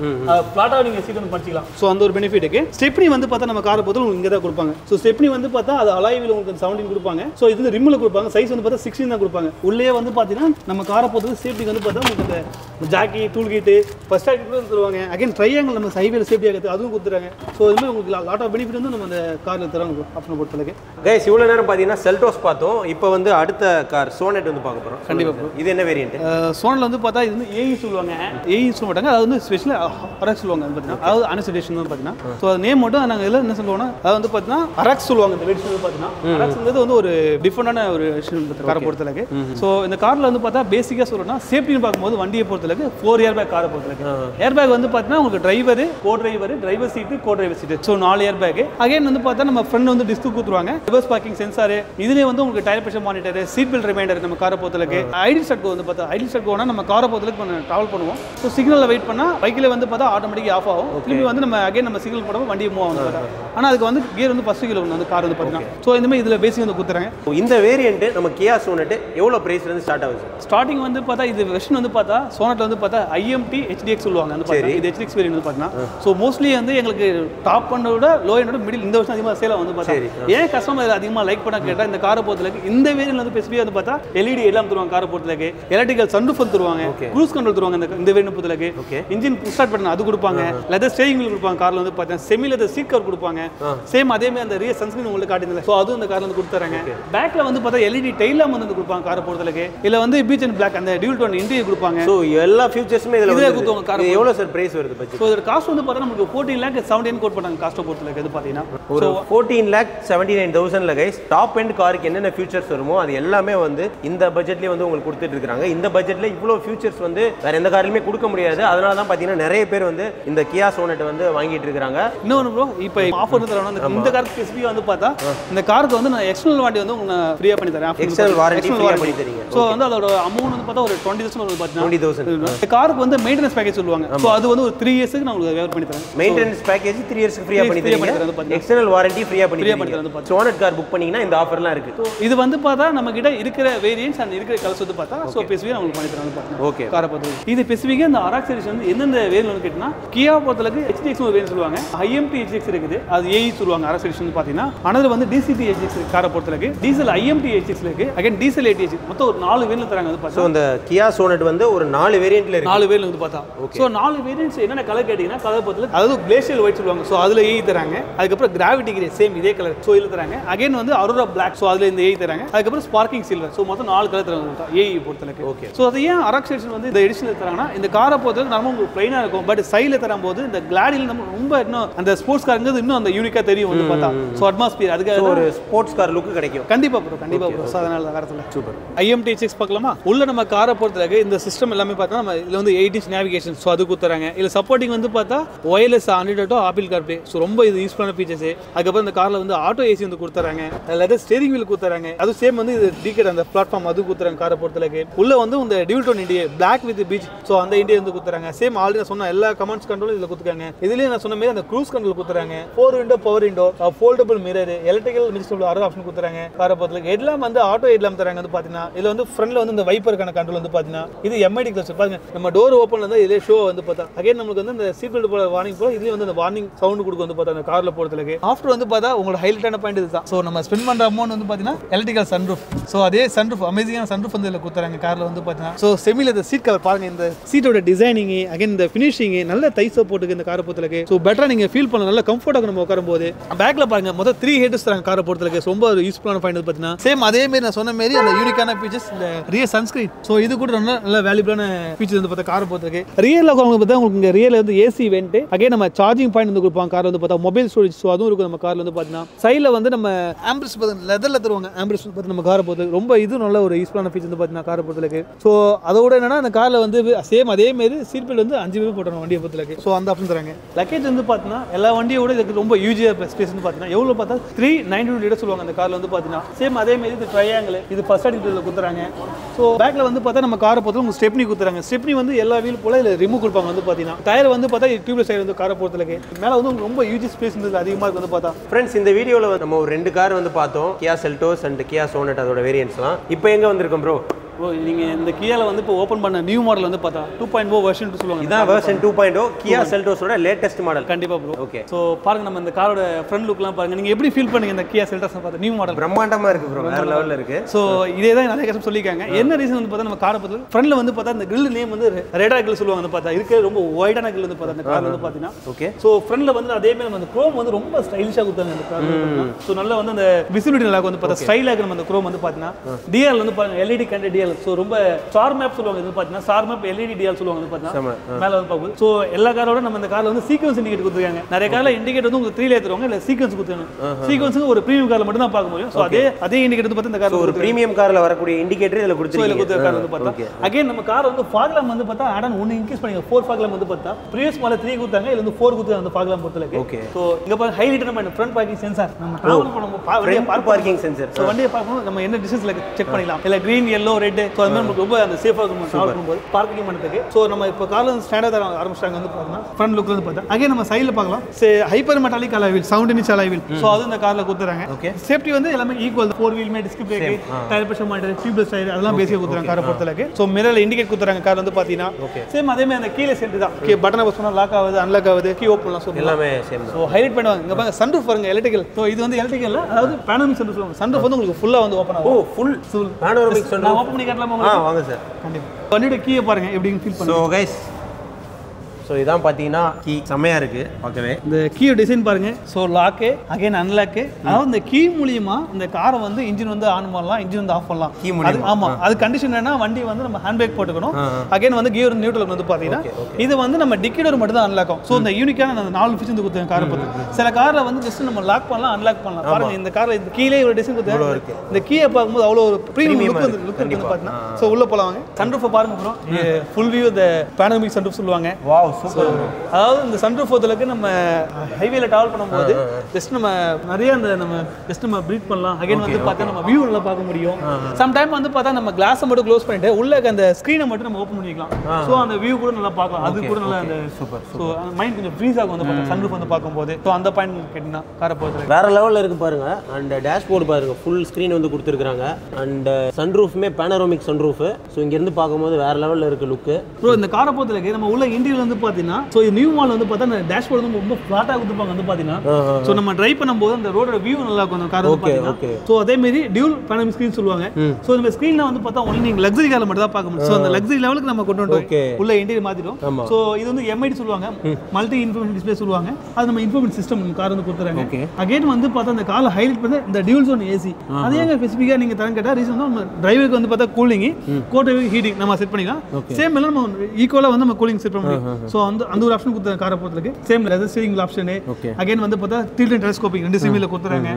ஃபிளாட்டாக நீங்க சீட் வந்து படிச்சிக்கலாம் ஸோ அந்த ஒரு பெனிஃபிட் இருக்கு. ஸ்டெப்னி வந்து பார்த்தா நம்ம காரை பொறுத்தவரை உங்களுக்கு இங்கே தான் கொடுப்பாங்க. ஸோ ஸ்டெப்னி வந்து பார்த்தா அது அலாய்வில் உங்களுக்கு செவன்டீன் கொடுப்பாங்க. ஸோ இது வந்து ரிம்மில் கொடுப்பாங்க. சைஸ் வந்து பார்த்தா சிக்ஸ்டீன் தான் கொடுப்பாங்க. உள்ளே வந்து பார்த்தீங்கன்னா நம்ம காரை பொறுத்தவரை சேஃப்டிக்கு வந்து பார்த்தா உங்களுக்கு இந்த jack tool kit first aid கூட தருவாங்க. அகைன் ட்ரையாங்கிள் நம்ம ஹைவேல சேஃப்டி ஆகிறது அதுவும் கொடுத்துறாங்க ஸோ இது மாதிரி உங்களுக்கு லாட் ஆஃப் பெனிஃபிட் வந்து நம்ம அந்த காரில் தராங்க ஆப்ஷனை பொறுத்தளவுக்கு. கைஸ் இவ்வளோ நேரம் பார்த்தீங்கன்னா செல்டோஸ் பார்த்தோம். இப்போ வந்து அடுத்த கார் சோனெட் வந்து பார்க்க போகிறோம் கண்டிப்பா இது என்ன வேரியன்ட் சோனில் வந்து பார்த்தா இது வந்து ஏஇ சொல்லுவாங்க. ஏஇ சொல்ல மாட்டாங்க. அது வந்து ஸ்பெஷலாக அரக்ஸ் சொல்லுவாங்க பார்த்தீங்கன்னா. அதாவது அனசிடேஷன் பார்த்தீங்கன்னா. ஸோ நேம் மட்டும் நாங்கள் இதில் என்ன சொல்லுவோம்னா அது வந்து பார்த்தீங்கன்னா அரக்ஸ் சொல்லுவாங்க இந்த வெடிச்சு வந்து பார்த்தீங்கன்னா. அரக்ஸ்ங்கிறது வந்து ஒரு டிஃப்ரெண்டான ஒரு விஷயம் காரை பொறுத்தளவுக்கு. ஸோ இந்த காரில் வந்து பார்த்தா பேசிக்காக சொல்லணும்னா சேஃப்டின்னு பார்க்கும்போது வண்டியை பொறுத்தளவுக்கு ஃபோர் இயர் பேக் காரை பொறுத்தளவுக்கு. ஏர் பேக் வந்து பார்த்தீங்கன்னா உங்களுக்கு driver co driver driver seat co driver seat so நாலு இயர் பேக் அகைன் வந்து பார்த்தா நம்ம ஃப்ரெண்ட் வந்து டிஸ்க் கொடுத்துருவாங்க ரிவர்ஸ் பார்க்கிங் சென்சார் இதுலேயே வந்து உங்களுக்கு tyre pressure monitor seat belt reminder நம்ம காரை பொறுத்தளவுக்கு. ஐடி ஸ்டார்ட் வந்து பார்த்தா ஐடி ஸ்டார்ட் கோனா நம்ம காரை பொறுத்தளவுக்கு கொஞ்சம் ட்ராவல் பண்ணுவோம். ஸோ சிக்னலில் வெயிட் பண்ணால் பைக்கில் வந்து பார்த்தா ஆட்டோமேட்டிக் ஆஃப் ஆகும். திரும்பி வந்து நம்ம அகைன் நம்ம சிக்னல் போடும்போது வண்டி மூவ் ஆகும் ஆனால் அதுக்கு வந்து கியர் வந்து ஃபஸ்ட் கிலோ வந்து கார் வந்து பார்த்தீங்கன்னா. ஸோ இந்த மாதிரி இதில் பேசிக் வந்து கொடுத்துறாங்க இந்த வேரியன்ட் நம்ம கியா சோனெட் எவ்வளோ பிரைஸ்லேருந்து ஸ்டார்ட் ஆகுது ஸ்டார்டிங் வந்து பார்த்தா இது வெர்ஷன் வந்து பார்த்தா சோனட்ல வந்து பார்த்தா ஐஎம்டி ஹெச்டிஎக்ஸ் சொல்லுவாங்க. வந்து பார்த்தா இது ஹெச்டிஎக்ஸ் வேரியன்ட் வந்து பார்த்தீங்கன்னா. ஸோ மோஸ்ட்லி வந்து எங்களுக்கு டாப் பண்ண விட லோ என்னோட மிடில் இந்த வருஷம் அதிகமாக சேல் வந்து பார்த்தா. ஏன் கஸ்டமர் அதிகமாக லைக் பண்ண கேட்டால் இந்த காரை பொறுத்தளவுக்கு இந்த வேரியன்ட் வந்து ஸ்பெசிஃபிக்காக வந்து பார்த்தா எல்இடி எல்லாம் தருவாங்க காரை பொறுத்தளவுக்கு. எலக்ட்ரிக்கல் சன்ரூஃப் தருவாங்க. க்ரூஸ் கண்ட்ரோல் தருவாங்க இந்த இந்த வேரியன்ட் பொறுத்தளவுக்கு. இன்ஜின் ஸ்டார்ட் பண்ண அது கொடுப்பாங்க. லெதர் ஸ்டேரிங் வீல் கொடுப்பாங்க காரில் வந்து பார்த்தா. செமி லெதர் சீட் கவர் கொடுப்பாங்க சேம் அதே மாதிரி அந்த ரியல் சன்ஸ்கிரீன் உங்களுக்கு காட்டுதில்ல. ஸோ அதுவும் இந்த காரில் வந்து கொடுத்துறாங்க பேக்ல வந்து பார்த்தா எல்இடி டைலாம் வந்து கொடுப்பாங்க காரை பொறுத்தளவுக்கு இல்லை வந்து பீச் அண்ட் பிளாக் அந்த டியூல் டோன் இன்டீரியர் கொடுப்பாங்க. ஸோ எல்லா ஃபியூச்சர்ஸுமே இதில் இதுல வந்து கொடுத்தவங்க இது எவ்வளோ சார் பிரைஸ் வருது பட்ஜெட் ஸோ இதோட காஸ்ட் வந்து பார்த்தா நமக்கு ஃபோர்டீன் லேக் செவன்டீன் கோட் பண்ணாங்க காஸ்ட்டை பொறுத்தளவுக்கு இது பார்த்தீங்கன்னா. ஒரு ஃபோர்டீன் லேக் செவன்டி நைன் தௌசண்ட்ல கைஸ் டாப் எண்ட் காருக்கு என்னென்ன ஃபியூச்சர்ஸ் வருமோ அது எல்லாமே வந்து இந்த பட்ஜெட்லேயே வந்து உங்களுக்கு கொடுத்துட்டு இருக்காங்க. இந்த பட்ஜெட்ல இவ்வளோ ஃபியூச்சர்ஸ் வந்து வேற எந்த கார்லையுமே கொடுக்க முடியாது. அதனால தான் பார்த்தீங்கன்னா நிறைய பேர் வந்து இந்த கியா சோனெட் வந்து வாங்கிட்டு இருக்காங்க. இன்னொன்று ப்ரோ இப்போ ஆஃபர் இந்த காருக்கு ஸ்பெசிஃபிக்காக வந்து பார்த்தா இந்த காருக்கு வந்து நான் எக்ஸ்டர்னல் வாரண்டி வந்து உங்களுக்கு ஃப்ரீயாக பண்ணி தரேன். Warranty free ஆ பண்ணி தரீங்க. ஸோ வந்து அதோட அமௌண்ட் வந்து பார்த்தா ஒரு டுவெண்ட்டி தௌசண்ட் பார்த்தீங்கன்னா தௌசண்ட் காருக்கு வந்து மெயின்டெனன்ஸ் பேக்கேஜ் சொல்லுவாங்க. ஸோ அது வந்து ஒரு த்ரீ இயர்ஸ்க்கு நான் உங்களுக்கு வேவர் பண்ணி தரேன். மெயின்டெனன்ஸ் பேக்கேஜ் த்ரீ இயர்ஸ்க்கு ஃப்ரீயா பண்ணி தரீங்க. எக்ஸ்டர்னல் வாரண்டி ஃப்ரீயா பண்ணி ஆ பண்ணி தரீங்க. தரேன், சோனட் கார் புக் பண்ணீங்கன்னா இந்த ஆஃபர்லாம் இருக்கு. இது வந்து பார்த்தா நம்ம கிட்ட இருக்கிற வேரியன்ஸ் அண்ட் இருக்கிற கலர்ஸ் வந்து பார்த்தா ஸோ ஸ்பெசிஃபிக்காக உங்களுக்கு பண்ணி தரேன் பார்த்தீங்கன்னா ஓகே காரை பொறுத்தவரைக்கும் இது ஸ்பெசிஃபிக்காக இந்த அராக் சீரிஸ் வந்து எந்தெந்த வேரியன்ட் வந்து கியா பொறுத்தளவுக்கு ஹெச்டிஎக்ஸ் ஒரு வேரியன்ட் சொல்லுவாங்க. ஐஎம்டி ஹெச்டிஎக்ஸ் இருக்குது. அது ஏஇ சொல்லுவாங்க அராக் சீரிஸ் வந்து பார்த்தீங்கன்னா. அனது வந்து டிசிடி ஹெச்டிஎக்ஸ் காரை பொறுத்தளவுக்கு டீசல் ஐஎம்டி ஹெச்டிஎக்ஸ் இருக்கு. அகைன் டீசல் ஏடிஎச் மொத்தம் ஒரு நாலு வேரியன்ட் தராங்க வந்து ஸோ இந்த கியா சோனட் வந்து ஒரு நாலு வேரியண்ட்ல இருக்கு. நாலு பேர்ல வந்து பார்த்தா. ஸோ நாலு வேரியன்ட்ஸ் என்னென்ன கலர் கேட்டிங்கன்னா கலர் பொறுத்தல அதாவது கிளேஷியல் ஒயிட் சொல்லுவாங்க. ஸோ அதில் ஏய் தராங்க. அதுக்கப்புறம் கிராவிட்டி கிரே சேம் இதே கலர் ஸோ இதில் தராங்க. அகைன் வந்து அரோரா பிளாக் ஸோ அதில் இந்த ஏய் தராங்க. அதுக்கப்புறம் ஸ்பார்க்கிங் சில்வர் ஸோ மொத்தம் நாலு கலர் தராங்க ஏஐ பொறுத்தளவுக்கு. Okay. ஸோ அது ஏன் அரக் வந்து இந்த எடிஷனில் தராங்கன்னா இந்த காரை பொறுத்தவரைக்கும் நம்ம உங்களுக்கு ப்ளைனாக இருக்கும். பட் சைடில் தரும்போது இந்த கிளாடியில் நம்ம ரொம்ப இன்னும் அந்த ஸ்போர்ட்ஸ் காருங்கிறது இன்னும் அந்த யூனிக்காக தெரியும் வந்து பார்த்தா. ஸோ அட்மாஸ்பியர் அதுக்காக ஒரு ஸ்போர்ட்ஸ் கார் லுக் கிடைக்கும். கண்டிப்பா ப்ரோ கண்டிப்பா ப்ரோ அதனால தான் காரத்தில் சூப்பர் ஐஎம்டி சிக்ஸ் பார்க்கலாமா? உள்ள நம்ம காரை பொறுத்தவரைக்கும் இந்த சிஸ்டம் எல்லாமே பார்த்தா நம்ம இதில் வந்து எயிட் இன்ச் நேவிகேஷன் ஸோ அது கொடுத்துறாங்க இதில் சப்போர்ட்டிங் வந்து பார்த்தா ஒயர்லெஸ் ஆண்ட்ராய்டோ ஆப்பிள் கார்ப்ளே ஸோ ரொம்ப இது யூஸ்ஃபுல்லான ஃபீச்சர்ஸ் அதுக்கப்புறம் இந்த காரில் வந்து ஆட்டோ ஏசி வந்து கொடுத்துறாங்க. அதில் ஸ்டேரிங் வீல் கொடுத்துறாங்க அது சேம் வந்து இது டிக்கெட் அந்த பிளாட்ஃபார்ம் அது கொடுத்துறாங்க காரை பொறுத்தளவுக்கு உள்ள வந்து இந்த டியூட்டோன் India black with beige so அந்த இண்டியா வந்து கொடுத்துறாங்க சேம் ஆல்ரெடி சொன்ன எல்லா கமெண்ட்ஸ் கண்ட்ரோலும் இதில் கொடுத்துருக்காங்க இதுலேயே நான் சொன்ன மாதிரி அந்த க்ரூஸ் கண்ட்ரோல் கொடுத்துறாங்க four window power window foldable mirror electrical மினிஸ்டபிள் அரை ஆப்ஷன் கொடுத்துறாங்க காரை பொறுத்தளவுக்கு ஹெட்லாம் வந்து ஆட்டோ ஹெட்லாம் தராங்க வந்து பார்த்தீங்கன்னா இதில் வந்து ஃப்ரண்ட்ல வந்து இந்த வைப்பருக்கான கண்ட்ரோல் வந்து பார்த்தீங்கன்னா இது எம்ஐடி கிளஸ்டர் பாருங்க நம்ம டோர் ஓப்பன்ல இருந்தால் இதே ஷோ வந்து பார்த்தா அகைன் நமக்கு வந்து இந்த சீட் பெல்ட் போல வார்னிங் போல இதுலேயும் வந்து அந்த வார்னிங் சவுண்ட் கொடுக்கும் வந்து பார்த்தா அந்த காரில் போகிறதுக்கு ஆஃப்டர் வந்து பார்த்தா உங்களோட ஹைலைட்டான பாயிண்ட் இதுதான். ஸோ நம்ம ஸ்பெண்ட் பண்ணுற அமௌண்ட் வந்து பார்த்தீங்கன்னா எலக்ட்ரிக்கல் சன்ரூஃப் ஸோ அதே சன்ரூஃப் அமேசிங்கான சன்ரூஃப் வந்து இதில் கொடுத்துறாங்க காரில் வந்து பார்த்தீங்கன்னா ஸோ செமியில் இந்த சீட் கவர் பாருங்க இந்த சீட்டோட டிசைனிங் அகைன் இந்த ஃபினிஷிங் நல்ல தை போட்டுக்கு இந்த காரை பொறுத்தளவுக்கு ஸோ பெட்டராக நீங்கள் ஃபீல் பண்ண நல்ல கம்ஃபர்ட்டாக நம்ம உட்காரும் போது பேக்கில் பாருங்க மொத்தம் த்ரீ ஹெட்ஸ் தராங்க காரை பொறுத்தளவுக்கு ரொம்ப யூஸ்ஃபுல்லான பாயிண்ட் பார்த்தீங்கன்னா சேம் அதே மாதிரி நான் சொன்ன மாதிரி அந்த யூனிக்கான ஃபீச்சர்ஸ் இந்த ரியல் சன்ஸ்கிரீன் ஸோ இது கூட நல்ல நல்ல வேல்யூபிளான ஃபீச்சர் வந்து பார்த்தா காரை போகிறதுக்கு ரியலில் உங்களுக்கு பார்த்தா உங்களுக்கு இங்கே ரியலில் வந்து ஏசி வென்ட்டு அகே நம்ம சார்ஜிங் பாயிண்ட் வந்து கொடுப்பாங்க. கார் வந்து பார்த்தா மொபைல் ஸ்டோரேஜ் ஸோ அதுவும் இருக்கும் நம்ம காரில் வந்து பார்த்தீங்கன்னா. சைடில் வந்து நம்ம ஆம்பிரஸ் பார்த்து லெதரில் தருவாங்க. ஆம்பிரஸ் பார்த்து நம்ம காரை பொறுத்து ரொம்ப இது நல்ல ஒரு யூஸ்ஃபுல்லான ஃபீச்சர் வந்து பார்த்தீங்கன்னா காரை போகிறதுக்கு ஸோ அதோட என்னன்னா அந்த காரில் வந்து சேம் அதே மாதிரி சீட் பெல்ட் வந்து அஞ்சு பேர் போட்டுருவோம் வண்டியை பொறுத்தலுக்கு ஸோ அந்த ஆப்ஷன் தராங்க. லக்கேஜ் வந்து பார்த்தீங்கன்னா எல்லா வண்டியோட இதுக்கு ரொம்ப யூஜியாக ஸ்பேஸ் வந்து பார்த்தீங்கன்னா எவ்வளோ பார்த்தா த்ரீ நைன்டி டூ லிட்டர் சொல்லுவாங்க அந்த காரில் வந்து பார்த்தீங்கன்னா சேம் அதே மாதிரி இது ட்ரையாங்கிள் இது ஃபர்ஸ்ட் அடிக்டில் கொடுத்துறாங்க ஸோ பேக்கில் வந்து பார்த்தா நம்ம காரை பொறுத்தவரை உங்களுக்கு ஸ்டெப்னி கொடுத்துறாங்க ஸ்டெப்னி வந்து எல்லா வீல் போல இதில் ரிமூவ் கொடுப்பாங்க வந்து பார்த்தீங்கன்னா. டயர் வந்து பார்த்தா டியூப்லெஸ் டயர் வந்து காரை பொறுத்தளவுக்கு மேலே வந்து ரொம்ப யூஜி ஸ்பேஸ் இருந்தது அதிகமாக இருக்குது வந்து பார்த்தா. ஃப்ரெண்ட்ஸ் இந்த வீடியோவில் நம்ம ஒரு ரெண்டு கார் வந்து பார்த்தோம். Kia Seltos and Kia Sonet அதோட வேரியன்ஸ்லாம் இப்போ எங்கே வந்திருக்கோம் ப்ரோ நீங்கள் இந்த கியால வந்து இப்போ ஓப்பன் பண்ண நியூ மாடல் வந்து பார்த்தா டூ பாயிண்ட் ஓ வெர்ஷன் சொல்லுவாங்க. இதான் version two point O Kia செல்டோஸோட latest model கண்டிப்பா ப்ரோ ஓகே ஸோ பாருங்க நம்ம இந்த காரோட ஃப்ரண்ட் லுக்லாம் பாருங்க. நீங்க எப்படி ஃபீல் பண்ணீங்க இந்த கியா செல்டர்ஸ் பார்த்து? நியூ மாடல் பிரம்மாண்டமாக இருக்கு ப்ரோ வேற லெவலில் இருக்கு. ஸோ இதே தான் நிறைய கஷ்டம் சொல்லியிருக்காங்க. என்ன ரீசன் வந்து பார்த்தா நம்ம காரை பார்த்து? ஃப்ரண்ட்ல வந்து பார்த்தா இந்த grill நேம் வந்து ரெடா grill சொல்லுவாங்க வந்து பார்த்தா இருக்கிற ரொம்ப ஒய்டான grill வந்து பார்த்தா அந்த கார் வந்து பார்த்தீங்கன்னா. ஓகே ஸோ ஃப்ரண்ட்ல வந்து அதே மாதிரி நம்ம அந்த க்ரோம் வந்து ரொம்ப ஸ்டைலிஷாக கொடுத்தாங்க இந்த கார் ஸோ நல்லா வந்து அந்த விசிபிலிட்டி நல்லா வந்து பார்த்தா ஸ்டைலாக நம்ம அந்த க்ரோம் வந்து பார்த்தீங்கன்னா டிஎல் வந்து பாருங்க எல்இடி கண்ட டிஎல் ஸோ ரொம்ப ஸ்டார் மேப் சொல்லுவாங்க. இது பார்த்தீங்கன்னா ஸ்டார் மேப் எல்இடி டிஎல் சொல்லுவாங்க. வந்து பார்த்தீங்கன்னா மேலே வந்து பார்க்கும்போது. ஸோ எல்லா காரோட நம்ம இந்த காரில் வந்து சீக்வன்ஸ் இண்டிகேட் கொடுத்துருக்காங்க. நிறைய காரில் இண்டிகேட் வந்து உங்களுக்கு த்ரீல ஏற்றுவாங்க இல்லை சீக்வன்ஸ் கொடுத்துருக்காங்க. சீக்வன்ஸுக்கு ஒரு ப்ரீமியம் காரில் மட்டும் தான் பார்க்க முடியும். ஸோ அதே அதே இண்டிகேட் வந்து பார்த்தா இந்த கார் ஒரு ப்ரீமியம் காரில் வரக்கூடிய இண்டிகேட்டர் இதில் ஸோ இதில் கொடுத்த கார் வந்து பார்த்தா அகைன் நம்ம கார் வந்து ஃபாக்லாம் வந்து பார்த்தா ஆடன் ஒன்று இன்க்ரீஸ் பண்ணி ஃபோர் ஃபாக்லாம் வந்து பார்த்தா ப்ரீவியஸ் மாடல் த்ரீ கொடுத்தாங்க இதுல வந்து ஃபோர் கொடுத்தாங்க அந்த ஃபாக்லாம் பொறுத்தளவுக்கு. Okay. ஸோ இங்கே பாருங்க ஹைலைட் நம்ம ஃப்ரண்ட் பார்க்கிங் சென்சார் நம்ம ட்ராவல் பண்ணும்போது பா- வண்டியை ஃப்ரண்ட் பார்க்கிங் சென்சர் ஸோ வண்டியை பார்க்கும்போது நம்ம என்ன டிஸ்டன்ஸ்ல செக் பண்ணிக்கலாம் இல்லை கிரீன் எல்லோ ரெட் ஸோ அது மாதிரி நமக்கு ரொம்ப அந்த சேஃபாக இருக்கும் ட்ராவல் பண்ணும்போது பார்க்கிங் பண்ணுறதுக்கு ஸோ நம்ம இப்போ காரில் வந்து ஸ்டாண்டர்ட் தர ஆரம்பிச்சிட்டாங்க வந்து பார்த்தீங்கன்னா ஃப்ரண்ட் லுக்ல வந்து பார்த்தா அகைன் நம்ம சைடில் பார்க்கலாம். Say hyper metallic alloy wheel sound inch alloy wheel so அது இந்த காரில் கொடுத்துறாங்க. Okay. சேஃப்டி வந்து எல்லாமே equal four வீல்மே disc brake tyre pressure monitor tubeless tyre அதெல்லாம் பேசியாக கொடுத்துறாங்க காரை பொறுத்தளவுக்கு ஸோ மிரரில் இண்டிகேட் கொடுத்துறாங்க கார் வந்து பார்த்தீங்கன்னா. சேம் அதே மாதிரி அந்த கீழே சென்ட் தான். கீ பட்டனை பஸ் பண்ணால் லாக் ஆகுது அன்லாக் ஆகுது கீ ஓப்பன்லாம் சொல்லலாம் எல்லாமே சேம் ஸோ ஹைலைட் பண்ணுவாங்க. இங்கே பாருங்க சன்ரூஃப் பாருங்க எலக்ட்ரிக்கல் ஸோ இது வந்து எலக்ட்ரிக்கல் அதாவது பேனமிக் சன்ரூஃப் சொல்லுவாங்க சன்ரூஃப் வந்து உங்களுக்கு ஃபுல்லாக வந்து ஓப்பன் ஓ ஆகும் ஃபுல் Full. பேனோரமிக் நான் ஓப்பன் பண்ணி காட்டலாமா? வாங்க சார். கண்டிப்பாக வண்டியோட கீயை பாருங்க எப்படின்னு ஃபீல் ஸோ பண்ணுங்க கைஸ் ஸோ இதான் பார்த்தீங்கன்னா கீ. செம்மையாக இருக்குது பார்க்கவே. இந்த கீயோட டிசைன் பாருங்க. ஸோ லாக்கு அகைன் அன்லாக்கு அதாவது இந்த கீ மூலியமா இந்த காரை வந்து இன்ஜின் வந்து ஆன் பண்ணலாம் இன்ஜின் வந்து ஆஃப் பண்ணலாம். Key மூலியமா? அது ஆமா. அது கண்டிஷன் என்னன்னா வண்டி வந்து நம்ம ஹேண்ட் பிரேக் போட்டுக்கணும் அகைன் வந்து கியர் நியூட்ரல் வந்து பாத்தீங்கன்னா இது வந்து நம்ம டிக்கெட் மட்டும் தான் அன்லாக் ஆகும். ஸோ இந்த யூனிக்கான அந்த நாலு ஃபீச்சர் வந்து கொடுத்தாங்க காரை பொறுத்து சில காரில் வந்து ஜஸ்ட் நம்ம லாக் பண்ணலாம் அன்லாக் பண்ணலாம். பாருங்க இந்த காரில் இந்த கீழே ஒரு டிசைன் கொடுத்தாங்க இந்த கீயை பார்க்கும்போது அவ்வளோ ஒரு ப்ரீமியம் லுக் வந்து லுக் வந்து பார்த்தீங்கன்னா. ஸோ உள்ள வாங்க. சன்ரூஃபை பாருங்க ப்ரோ ஃபுல் வியூ இந்த பேனமிக் சன்ரூஃப் சொல்லுவாங்க. வாவ் அதாவது இந்த சன்ரூஃப் பொறுத்தளவுக்கு நம்ம ஹைவேல டிராவல் பண்ணும்போது ஜஸ்ட் நம்ம நிறைய அந்த நம்ம ஜஸ்ட் நம்ம ப்ரீத் பண்ணலாம். அகைன் வந்து பார்த்தா நம்ம வியூ நல்லா பார்க்க முடியும். சம் டைம் வந்து பார்த்தா நம்ம கிளாஸை மட்டும் க்ளோஸ் பண்ணிட்டு உள்ள அந்த ஸ்க்ரீனை மட்டும் நம்ம ஓப்பன் பண்ணிக்கலாம். ஸோ அந்த வியூ கூட நல்லா பார்க்கலாம். அது கூட நல்லா அந்த சூப்பர் ஸோ மைண்ட் கொஞ்சம் ஃப்ரீஸ் ஆகும் வந்து பார்த்தா சன்ரூஃப் வந்து பார்க்கும்போது. ஸோ அந்த பாயிண்ட் கேட்டிங்கன்னா காரை பொறுத்தளவுக்கு வேற லெவலில் இருக்கு பாருங்க. அண்ட் டேஷ்போர்டு பாருங்க. ஃபுல் ஸ்க்ரீன் வந்து கொடுத்துருக்காங்க அண்ட் சன்ரூஃப்மே பேனரோமிக் சன்ரூஃப் ஸோ இங்கேருந்து பார்க்கும்போது வேற லெவலில் இருக்கு லுக்கு ப்ரோ இந்த காரை பொறுத்தளவுக்கு நம்ம உள்ள இன்டீரியர் வந்து பார்த்தீங்கன்னா ஸோ நியூ மால் வந்து பார்த்தா அந்த டேஷ்போர்டு வந்து ரொம்ப ஃப்ளாட்டாக கொடுத்துருப்பாங்க வந்து பார்த்தீங்கன்னா. ஸோ நம்ம டிரைவ் பண்ணும்போது அந்த ரோடோட வியூ நல்லா இருக்கும் அந்த கார் வந்து. பார்த்தீங்கன்னா. ஸோ அதே மாதிரி டியூல் பேனல் ஸ்க்ரீன் சொல்லுவாங்க. ஸோ இந்த ஸ்க்ரீனில் வந்து பார்த்தா ஒன்லி நீங்கள் லக்ஸரி காரில் மட்டும் தான் பார்க்க முடியும். ஸோ அந்த லக்ஸரி லெவலுக்கு நம்ம கொண்டு வந்துட்டோம். Okay. உள்ள இன்டீரியர் மாற்றிடும். ஸோ இது வந்து எம்ஐடி சொல்லுவாங்க. மல்டி இன்ஃபர்மேஷன் டிஸ்பிளே சொல்லுவாங்க. அது நம்ம இன்ஃபர்மேஷன் சிஸ்டம் கார் வந்து கொடுத்துறாங்க. அகைன் வந்து பார்த்தா அந்த காரில் ஹைலைட் பண்ணி இந்த டியூல் ஜோன் ஏசி அது ஏங்க ஸ்பெசிஃபிக்காக நீங்கள் தரம் கேட்டால் ரீசன் வந்து நம்ம டிரைவருக்கு வந்து பார்த்தா கூலிங் கோட்டை ஹீட்டிங் நம்ம செட் பண்ணிக்கலாம். சேம் எல்லாம் நம்ம ஈக்குவலாக வந்து நம்ம கூலிங் செட் பண்ண முடியும். ஸோ அந்த அந்த ஒரு ஆப்ஷன் கொடுத்த காரை பொறுத்தருக்கு same leather steering option. Again வந்து பார்த்தா டில்ட் அண்ட் டெலஸ்கோப்பிங் ரெண்டு சிமியில் கொடுத்துறாங்க.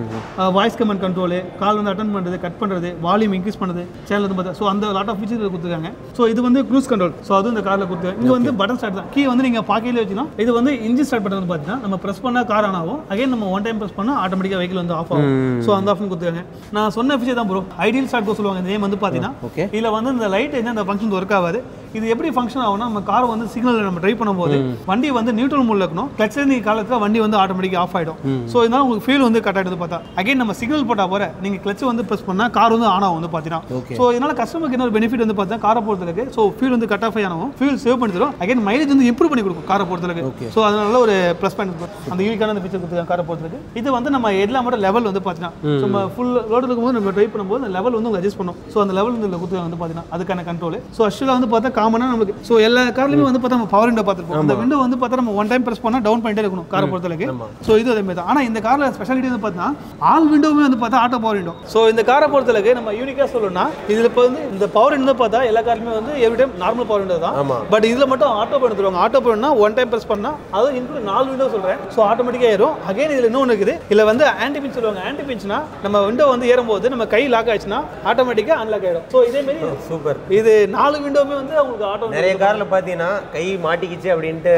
வாய்ஸ் கமெண்ட் கண்ட்ரோல் கால் வந்து அட்டன் பண்ணுறது கட் பண்ணுறது வால்யூம் இன்க்ரீஸ் பண்ணுறது சேனல் வந்து பார்த்தா ஸோ அந்த லாட் ஆஃப் ஃபீச்சர் கொடுத்துருக்காங்க. ஸோ இது வந்து க்ரூஸ் கண்ட்ரோல் ஸோ அதுவும் இந்த காரில் கொடுத்துருக்காங்க. இங்கே வந்து பட்டன் ஸ்டார்ட் தான். கீ வந்து நீங்கள் பாக்கையிலே வச்சுக்கலாம். இது வந்து இன்ஜின் ஸ்டார்ட் பட்டன் வந்து பார்த்தீங்கன்னா நம்ம ப்ரெஸ் பண்ணால் கார் ஆன் ஆகும். அகைன் நம்ம ஒன் டைம் ப்ரெஸ் பண்ணால் ஆட்டோமேட்டிக்காக வெஹிக்கிள் வந்து ஆஃப் ஆகும். ஸோ அந்த ஆப்ஷன் கொடுத்துருக்காங்க. நான் சொன்ன ஃபீச்சர் தான் ப்ரோ ஐடியல் ஸ்டார்ட் கோ சொல்லுவாங்க. இந்த நேம் வந்து பார்த்தீங்கன்னா. இதில் வந்து இந்த லைட் என்ன அந்த ஃபங்க்ஷன் ஒர்க் ஆகாது. இது எப்படி ஃபங்க்ஷன் ஆகும்னா நம்ம கார் வந்து சிக்னல் நம்ம ட்ரைவ் பண்ணும்போது வண்டி வந்து நியூட்ரல் மூடில் இருக்கணும். கிளச்சில் நீங்கள் காலத்தில் வண்டி வந்து ஆட்டோமேட்டிக் ஆஃப் ஆகிடும் ஸோ இதனால உங்களுக்கு ஃபீல் வந்து கட் ஆகிடுது பார்த்தா. அகைன் நம்ம சிக்னல் போட்டால் போற நீங்கள் கிளச் வந்து ப்ரெஸ் பண்ணால் கார் வந்து ஆன் ஆகும் வந்து பார்த்தீங்கன்னா. ஸோ இதனால கஸ்டமருக்கு என்ன ஒரு பெனிஃபிட் வந்து பார்த்தா காரை பொறுத்தளவுக்கு ஸோ ஃபீல் வந்து கட் ஆஃப் ஆகும் ஃபீல் சேவ் பண்ணி தரும். அகைன் மைலேஜ் வந்து இம்ப்ரூவ் பண்ணி கொடுக்கும் காரை பொறுத்தளவுக்கு. ஸோ அதனால ஒரு ப்ளஸ் பாயிண்ட் அந்த யூனிக்கான அந்த ஃபீச்சர் கொடுத்துருக்காங்க காரை பொறுத்தளவுக்கு. இது வந்து நம்ம எல்லாம் மட்டும் லெவல் வந்து பார்த்தீங்கன்னா ஸோ நம்ம ஃபுல் லோடு இருக்கும்போது நம்ம ட்ரைவ் பண்ணும்போது அந்த லெவல் வந்து அட்ஜஸ்ட் பண்ணும். ஸோ அந்த லெவல் வந்து கொடுத்துருக்காங்க வந்து பார்த்தீங்கன்னா அதுக்கான கண்ட்ரோல் ஸோ ஆக்சுவலாக வந்து பார்த்தா காமனாக நமக்கு ஸோ எல்லா கார்லையுமே வந்து பார்த்தா நம்ம பவர் விண்டோ பார்த்துருப்போம். அந்த விண்டோ வந்து பார்த்தா நம்ம ஒன் டைம் ப்ரெஸ் பண்ணால் டவுன் பண்ணிட்டே இருக்கணும் காரை பொறுத்தளவுக்கு. ஸோ இது அதே மாதிரி தான். ஆனால் இந்த காரில் ஸ்பெஷாலிட்டி வந்து பார்த்தீங்கன்னா ஆல் விண்டோவுமே வந்து பார்த்தா ஆட்டோ பவர் விண்டோ ஸோ இந்த காரை பொறுத்தளவுக்கு நம்ம யூனிக்காக சொல்லணும்னா இதில் இப்போ வந்து இந்த பவர் விண்டோ பார்த்தா எல்லா காருமே வந்து every time normal power window தான். பட் இதில் மட்டும் ஆட்டோ பண்ணி தருவாங்க. ஆட்டோ பண்ணா ஒன் டைம் ப்ரெஸ் பண்ணால் அதுவும் இன்க்ளூட் நாலு விண்டோ சொல்கிறேன் ஸோ ஆட்டோமேட்டிக்காக ஏறும். அகைன் இதில் இன்னொன்று இருக்குது. இதில் வந்து ஆன்டி பின் சொல்லுவாங்க. ஆன்டி பின்ஸ்னா நம்ம விண்டோ வந்து ஏறும்போது நம்ம கை லாக் ஆச்சுன்னா ஆட்டோமேட்டிக்காக அன்லாக் ஆகிடும் ஸோ இதே மாதிரி சூப்பர். இது நாலு விண்டோவுமே வந்து உங்களுக்கு ஆட்டோ நிறைய கார்ல பாத்தீங்கன்னா கை மாட்டிக்கிச்சு அப்படின்ட்டு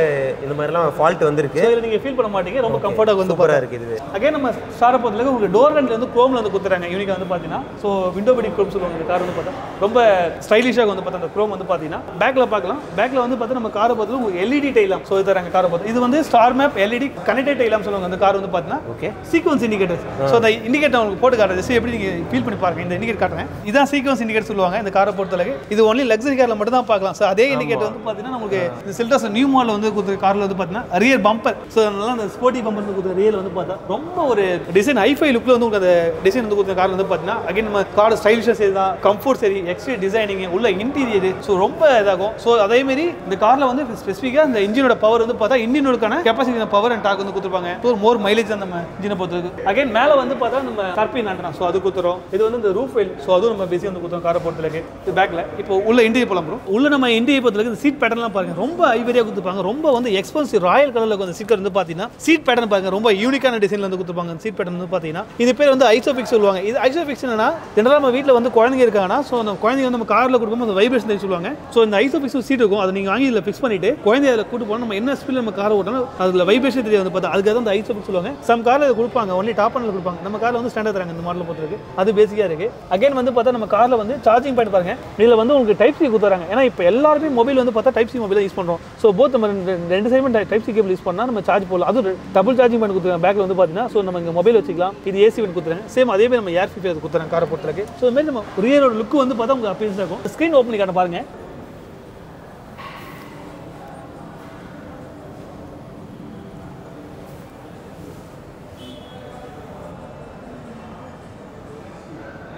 இந்த மாதிரிலாம் ஃபால்ட் வந்திருக்கு. இதில் நீங்கள் ஃபீல் பண்ண மாட்டீங்க. ரொம்ப கம்ஃபர்ட்டாக வந்து சூப்பரா இருக்கு இது. அகைன் நம்ம ஸ்டாரை பொறுத்தளவுக்கு உங்களுக்கு டோர் ரன்ல வந்து குரோம்ல வந்து கொடுத்துறாங்க யூனிக்கா வந்து பார்த்தீங்கன்னா. ஸோ விண்டோ படி குரோம் சொல்லுவாங்க. இந்த கார் வந்து பார்த்தா. ரொம்ப ஸ்டைலிஷாக வந்து பார்த்தா அந்த குரோம் வந்து பார்த்தீங்கன்னா. பேக்கில் பார்க்கலாம். பேக்கில் வந்து பார்த்தா நம்ம காரை பார்த்து உங்களுக்கு எல்இடி டைலாம் ஸோ தராங்க காரை பார்த்து இது வந்து star map LED connected tail lamp சொல்லுவாங்க. அந்த கார் வந்து பார்த்தீங்கன்னா ஓகே சீக்வன்ஸ் இண்டிகேட்டர் ஸோ அந்த இண்டிகேட்டர் உங்களுக்கு போட்டு காட்டுறது. எப்படி நீங்கள் ஃபீல் பண்ணி பாருங்க. இந்த இண்டிகேட் காட்டுறேன். இதான் சீக்வன்ஸ் இண்டிகேட்டர் சொல்லுவாங்க. இந்த காரை பொறுத்தளவுக்கு இது ஒன்லி லக்ஸரி காரில் மட்டும் தான் பார்க்கலாம். ஸோ அதே இண்டிகேட்டர் வந்து பார்த்தீங்கன்னா நமக்கு இந்த சில்டர்ஸ் நியூ மாடல் வந்து கொடுத்த காரில் வந்து பார்த்தீங்கன்னா ரியர் பம்பர் ஸோ அதனால அந்த ஸ்போர்ட்டி பம்பர் வந்து கொடுத்த ரியல் வந்து பார்த்தா ரொம்ப ஒரு டிசைன் ஹைஃபை லுக்கில் வந்து உங்களுக்கு அந்த டிசைன் வந்து கொடுத்த கார் வந்து பார்த்தீங்கன்னா அகைன் நம்ம கார் ஸ்டைலிஷாக சரி தான் கம்ஃபர்ட் சரி எக்ஸ்ட்ரீ டிசைனிங் உள்ள இன்டீரியர் ஸோ ரொம்ப இதாகும். ஸோ அதேமாரி இந்த காரில் வந்து ஸ்பெசிஃபிக்காக இந்த இன்ஜினோட பவர் வந்து பார்த்தா இன்ஜினோடக்கான கெப்பாசிட்டி பவர் அண்ட் டாக் வந்து கொடுத்துருப்பாங்க. ஸோ மோர் மைலேஜ் தான் நம்ம இன்ஜினை பொறுத்தவரைக்கும். அகைன் மேலே வந்து பார்த்தா நம்ம ஸ்கார்பியன் ஆண்டனா ஸோ அது கொடுத்துரும். இது வந்து இந்த ரூஃப் வெயில் ஸோ அதுவும் நம்ம பேசி வந்து கொடுத்தோம் காரை பொறுத்தளவுக்கு இது பேக்கில் இப்போ உள்ள இன்டீரியர் போலாம் உள்ள நம்ம இண்டியை பொறுத்தளவுக்கு இந்த சீட் பேட்டர்லாம் பாருங்க. ரொம்ப ஐவரியாக கொடுத்துருப்பாங்க ரொம்ப வந்து எக்ஸ்பென்சிவ் ராயல் கலரில் வந்து சீக்கர் வந்து பார்த்தீங்கன்னா சீட் பேட்டர்ன் பாருங்க ரொம்ப யூனிக்கான டிசைனில் வந்து கொடுத்துருப்பாங்க சீட் பேட்டர்ன் வந்து பார்த்தீங்கன்னா இது பேர் வந்து ஐசோபிக்ஸ் சொல்லுவாங்க. இது ஐசோபிக்ஸ் என்னன்னா ஜெனரலாக நம்ம வீட்டில் வந்து குழந்தைங்க இருக்காங்கன்னா ஸோ அந்த குழந்தைங்க வந்து நம்ம காரில் கொடுக்கும்போது அந்த வைப்ரேஷன் தெரிஞ்சு சொல்லுவாங்க. ஸோ இந்த ஐசோபிக்ஸ் சீட் இருக்கும். அதை நீங்கள் வாங்கி இதில் ஃபிக்ஸ் பண்ணிட்டு குழந்தைய அதில் கூட்டு போனால் நம்ம என்ன ஸ்பீடில் நம்ம கார் ஓட்டணும் அதில் வைப்ரேஷன் தெரியும் வந்து பார்த்தா. அதுக்காக தான் அந்த ஐசோபிக்ஸ் சொல்லுவாங்க. சம் காரில் இதை கொடுப்பாங்க. ஒன்லி டாப் பண்ணில் கொடுப்பாங்க. நம்ம காரில் வந்து ஸ்டாண்டர்ட் தராங்க. இந்த மாடல் போட்டுருக்கு. அது பேசிக்காக இருக்கு. அகைன் வந்து பார்த்தா நம்ம காரில் வந்து சார்ஜிங் பாயிண்ட் பாருங்க. இதில் வந்து உங்களுக்கு டைப் சி கொடுத்துறாங்க. ஏன்னா இப்போ எல்லாருமே மொபைல் வந்து பார்த்தா டைப் சி மொபைல் யூஸ் பண்ணுறோம் ஸோ போத் நம்ம ரெண்டு- ரெண்டு சைடுமே டைப் சி கேபிள் யூஸ் பண்ணால் நம்ம சார்ஜ் போடலாம். அது டபுள் சார்ஜிங் பண்ணி கொடுத்துருக்காங்க பேக்கில் வந்து பார்த்தீங்கன்னா ஸோ நம்ம இங்கே மொபைல் வச்சுக்கலாம். இது ஏசி பண்ணி கொடுத்துருங்க சேம் அதே மாதிரி நம்ம ஏர் ஃபிஃப்டி கொடுத்துறேன் காரை பொறுத்தருக்கு ஸோ இந்த நம்ம ரியலோட லுக் வந்து பார்த்தா உங்களுக்கு அப்பீரியன்ஸ் இருக்கும். ஸ்க்ரீன் ஓப்பன் காட்ட பாருங்க.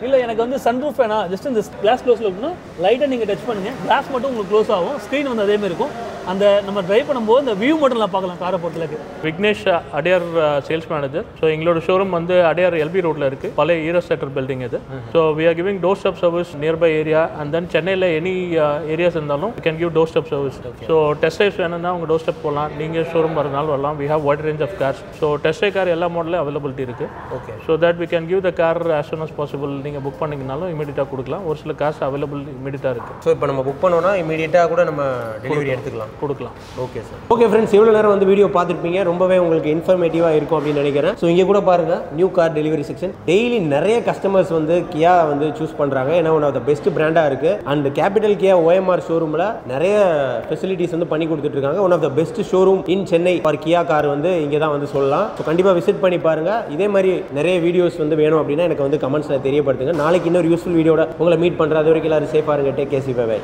இல்லை எனக்கு வந்து சன்ரூஃப் வேணா ஜஸ்ட் இந்த கிளாஸ் க்ளோஸில் இருக்குன்னா லைட்டாக நீங்கள் டச் பண்ணுங்க. கிளாஸ் மட்டும் உங்களுக்கு க்ளோஸ் ஆகும். ஸ்க்ரீன் வந்து அதே மாதிரி இருக்கும். அந்த நம்ம ட்ரைவ் பண்ணும்போது அந்த வியூ மட்டும் நான் பார்க்கலாம் காரை பொறுத்தளவுக்கு. Vignesh Adyar sales manager so எங்களோட ஷோரூம் வந்து அடையார் எல்பி ரோட்டில் இருக்குது பழைய ஈரோ செட்டர் பில்டிங் இது. So we are giving door step service nearby area and then சென்னையில் எனி ஏரியாஸ் இருந்தாலும் can give door step service so test ride வேணும்னா உங்கள் டோர் ஸ்டெப் போகலாம் நீங்கள் ஷோரூம் வரனாலும் வரலாம். We have wide range of cars so test drive car எல்லா மாடலும் அவைலபிலிட்டி இருக்குது okay so that we can give the car as soon as possible. நீங்கள் புக் பண்ணிங்கனாலும் இமீடியட்டாக கொடுக்கலாம். ஒரு சில கார்ஸ் அவைலபிள் இமீடியட்டாக இருக்குது ஸோ இப்போ நம்ம புக் பண்ணோம்னா இமீடியட்டாக கூட நம்ம டெலிவரி எடுத்துக்கலாம். கொடுக்கலாம். ஓகே சார் ஓகே ஃப்ரெண்ட்ஸ் இவ்வளோ நேரம் வந்து வீடியோ பார்த்துருப்பீங்க? ரொம்பவே உங்களுக்கு இன்ஃபர்மேட்டிவாக இருக்கும் அப்படின்னு நினைக்கிறேன். ஸோ இங்கே கூட பாருங்கள் new car delivery section daily நிறைய கஸ்டமர்ஸ் வந்து கியா வந்து சூஸ் பண்ணுறாங்க ஏன்னா ஒன் ஆஃப் த பெஸ்ட் பிராண்டாக இருக்குது அண்ட் கேபிட்டல் கியா ஓஎம்ஆர் ஷோரூமில் நிறைய ஃபெசிலிட்டிஸ் வந்து பண்ணி கொடுத்துட்டு இருக்காங்க. One of the best showroom in Chennai for Kia car வந்து இங்கே தான் வந்து சொல்லலாம். ஸோ கண்டிப்பாக விசிட் பண்ணி பாருங்க. இதே மாதிரி நிறைய வீடியோஸ் வந்து வேணும் அப்படின்னா எனக்கு வந்து கமெண்ட்ஸில் தெரியப்படுத்துங்க. நாளைக்கு இன்னொரு யூஸ்ஃபுல் வீடியோட உங்களை மீட் பண்ணுறது வரைக்கும் எல்லாரும் சேஃபாக இருங்க. Take KC by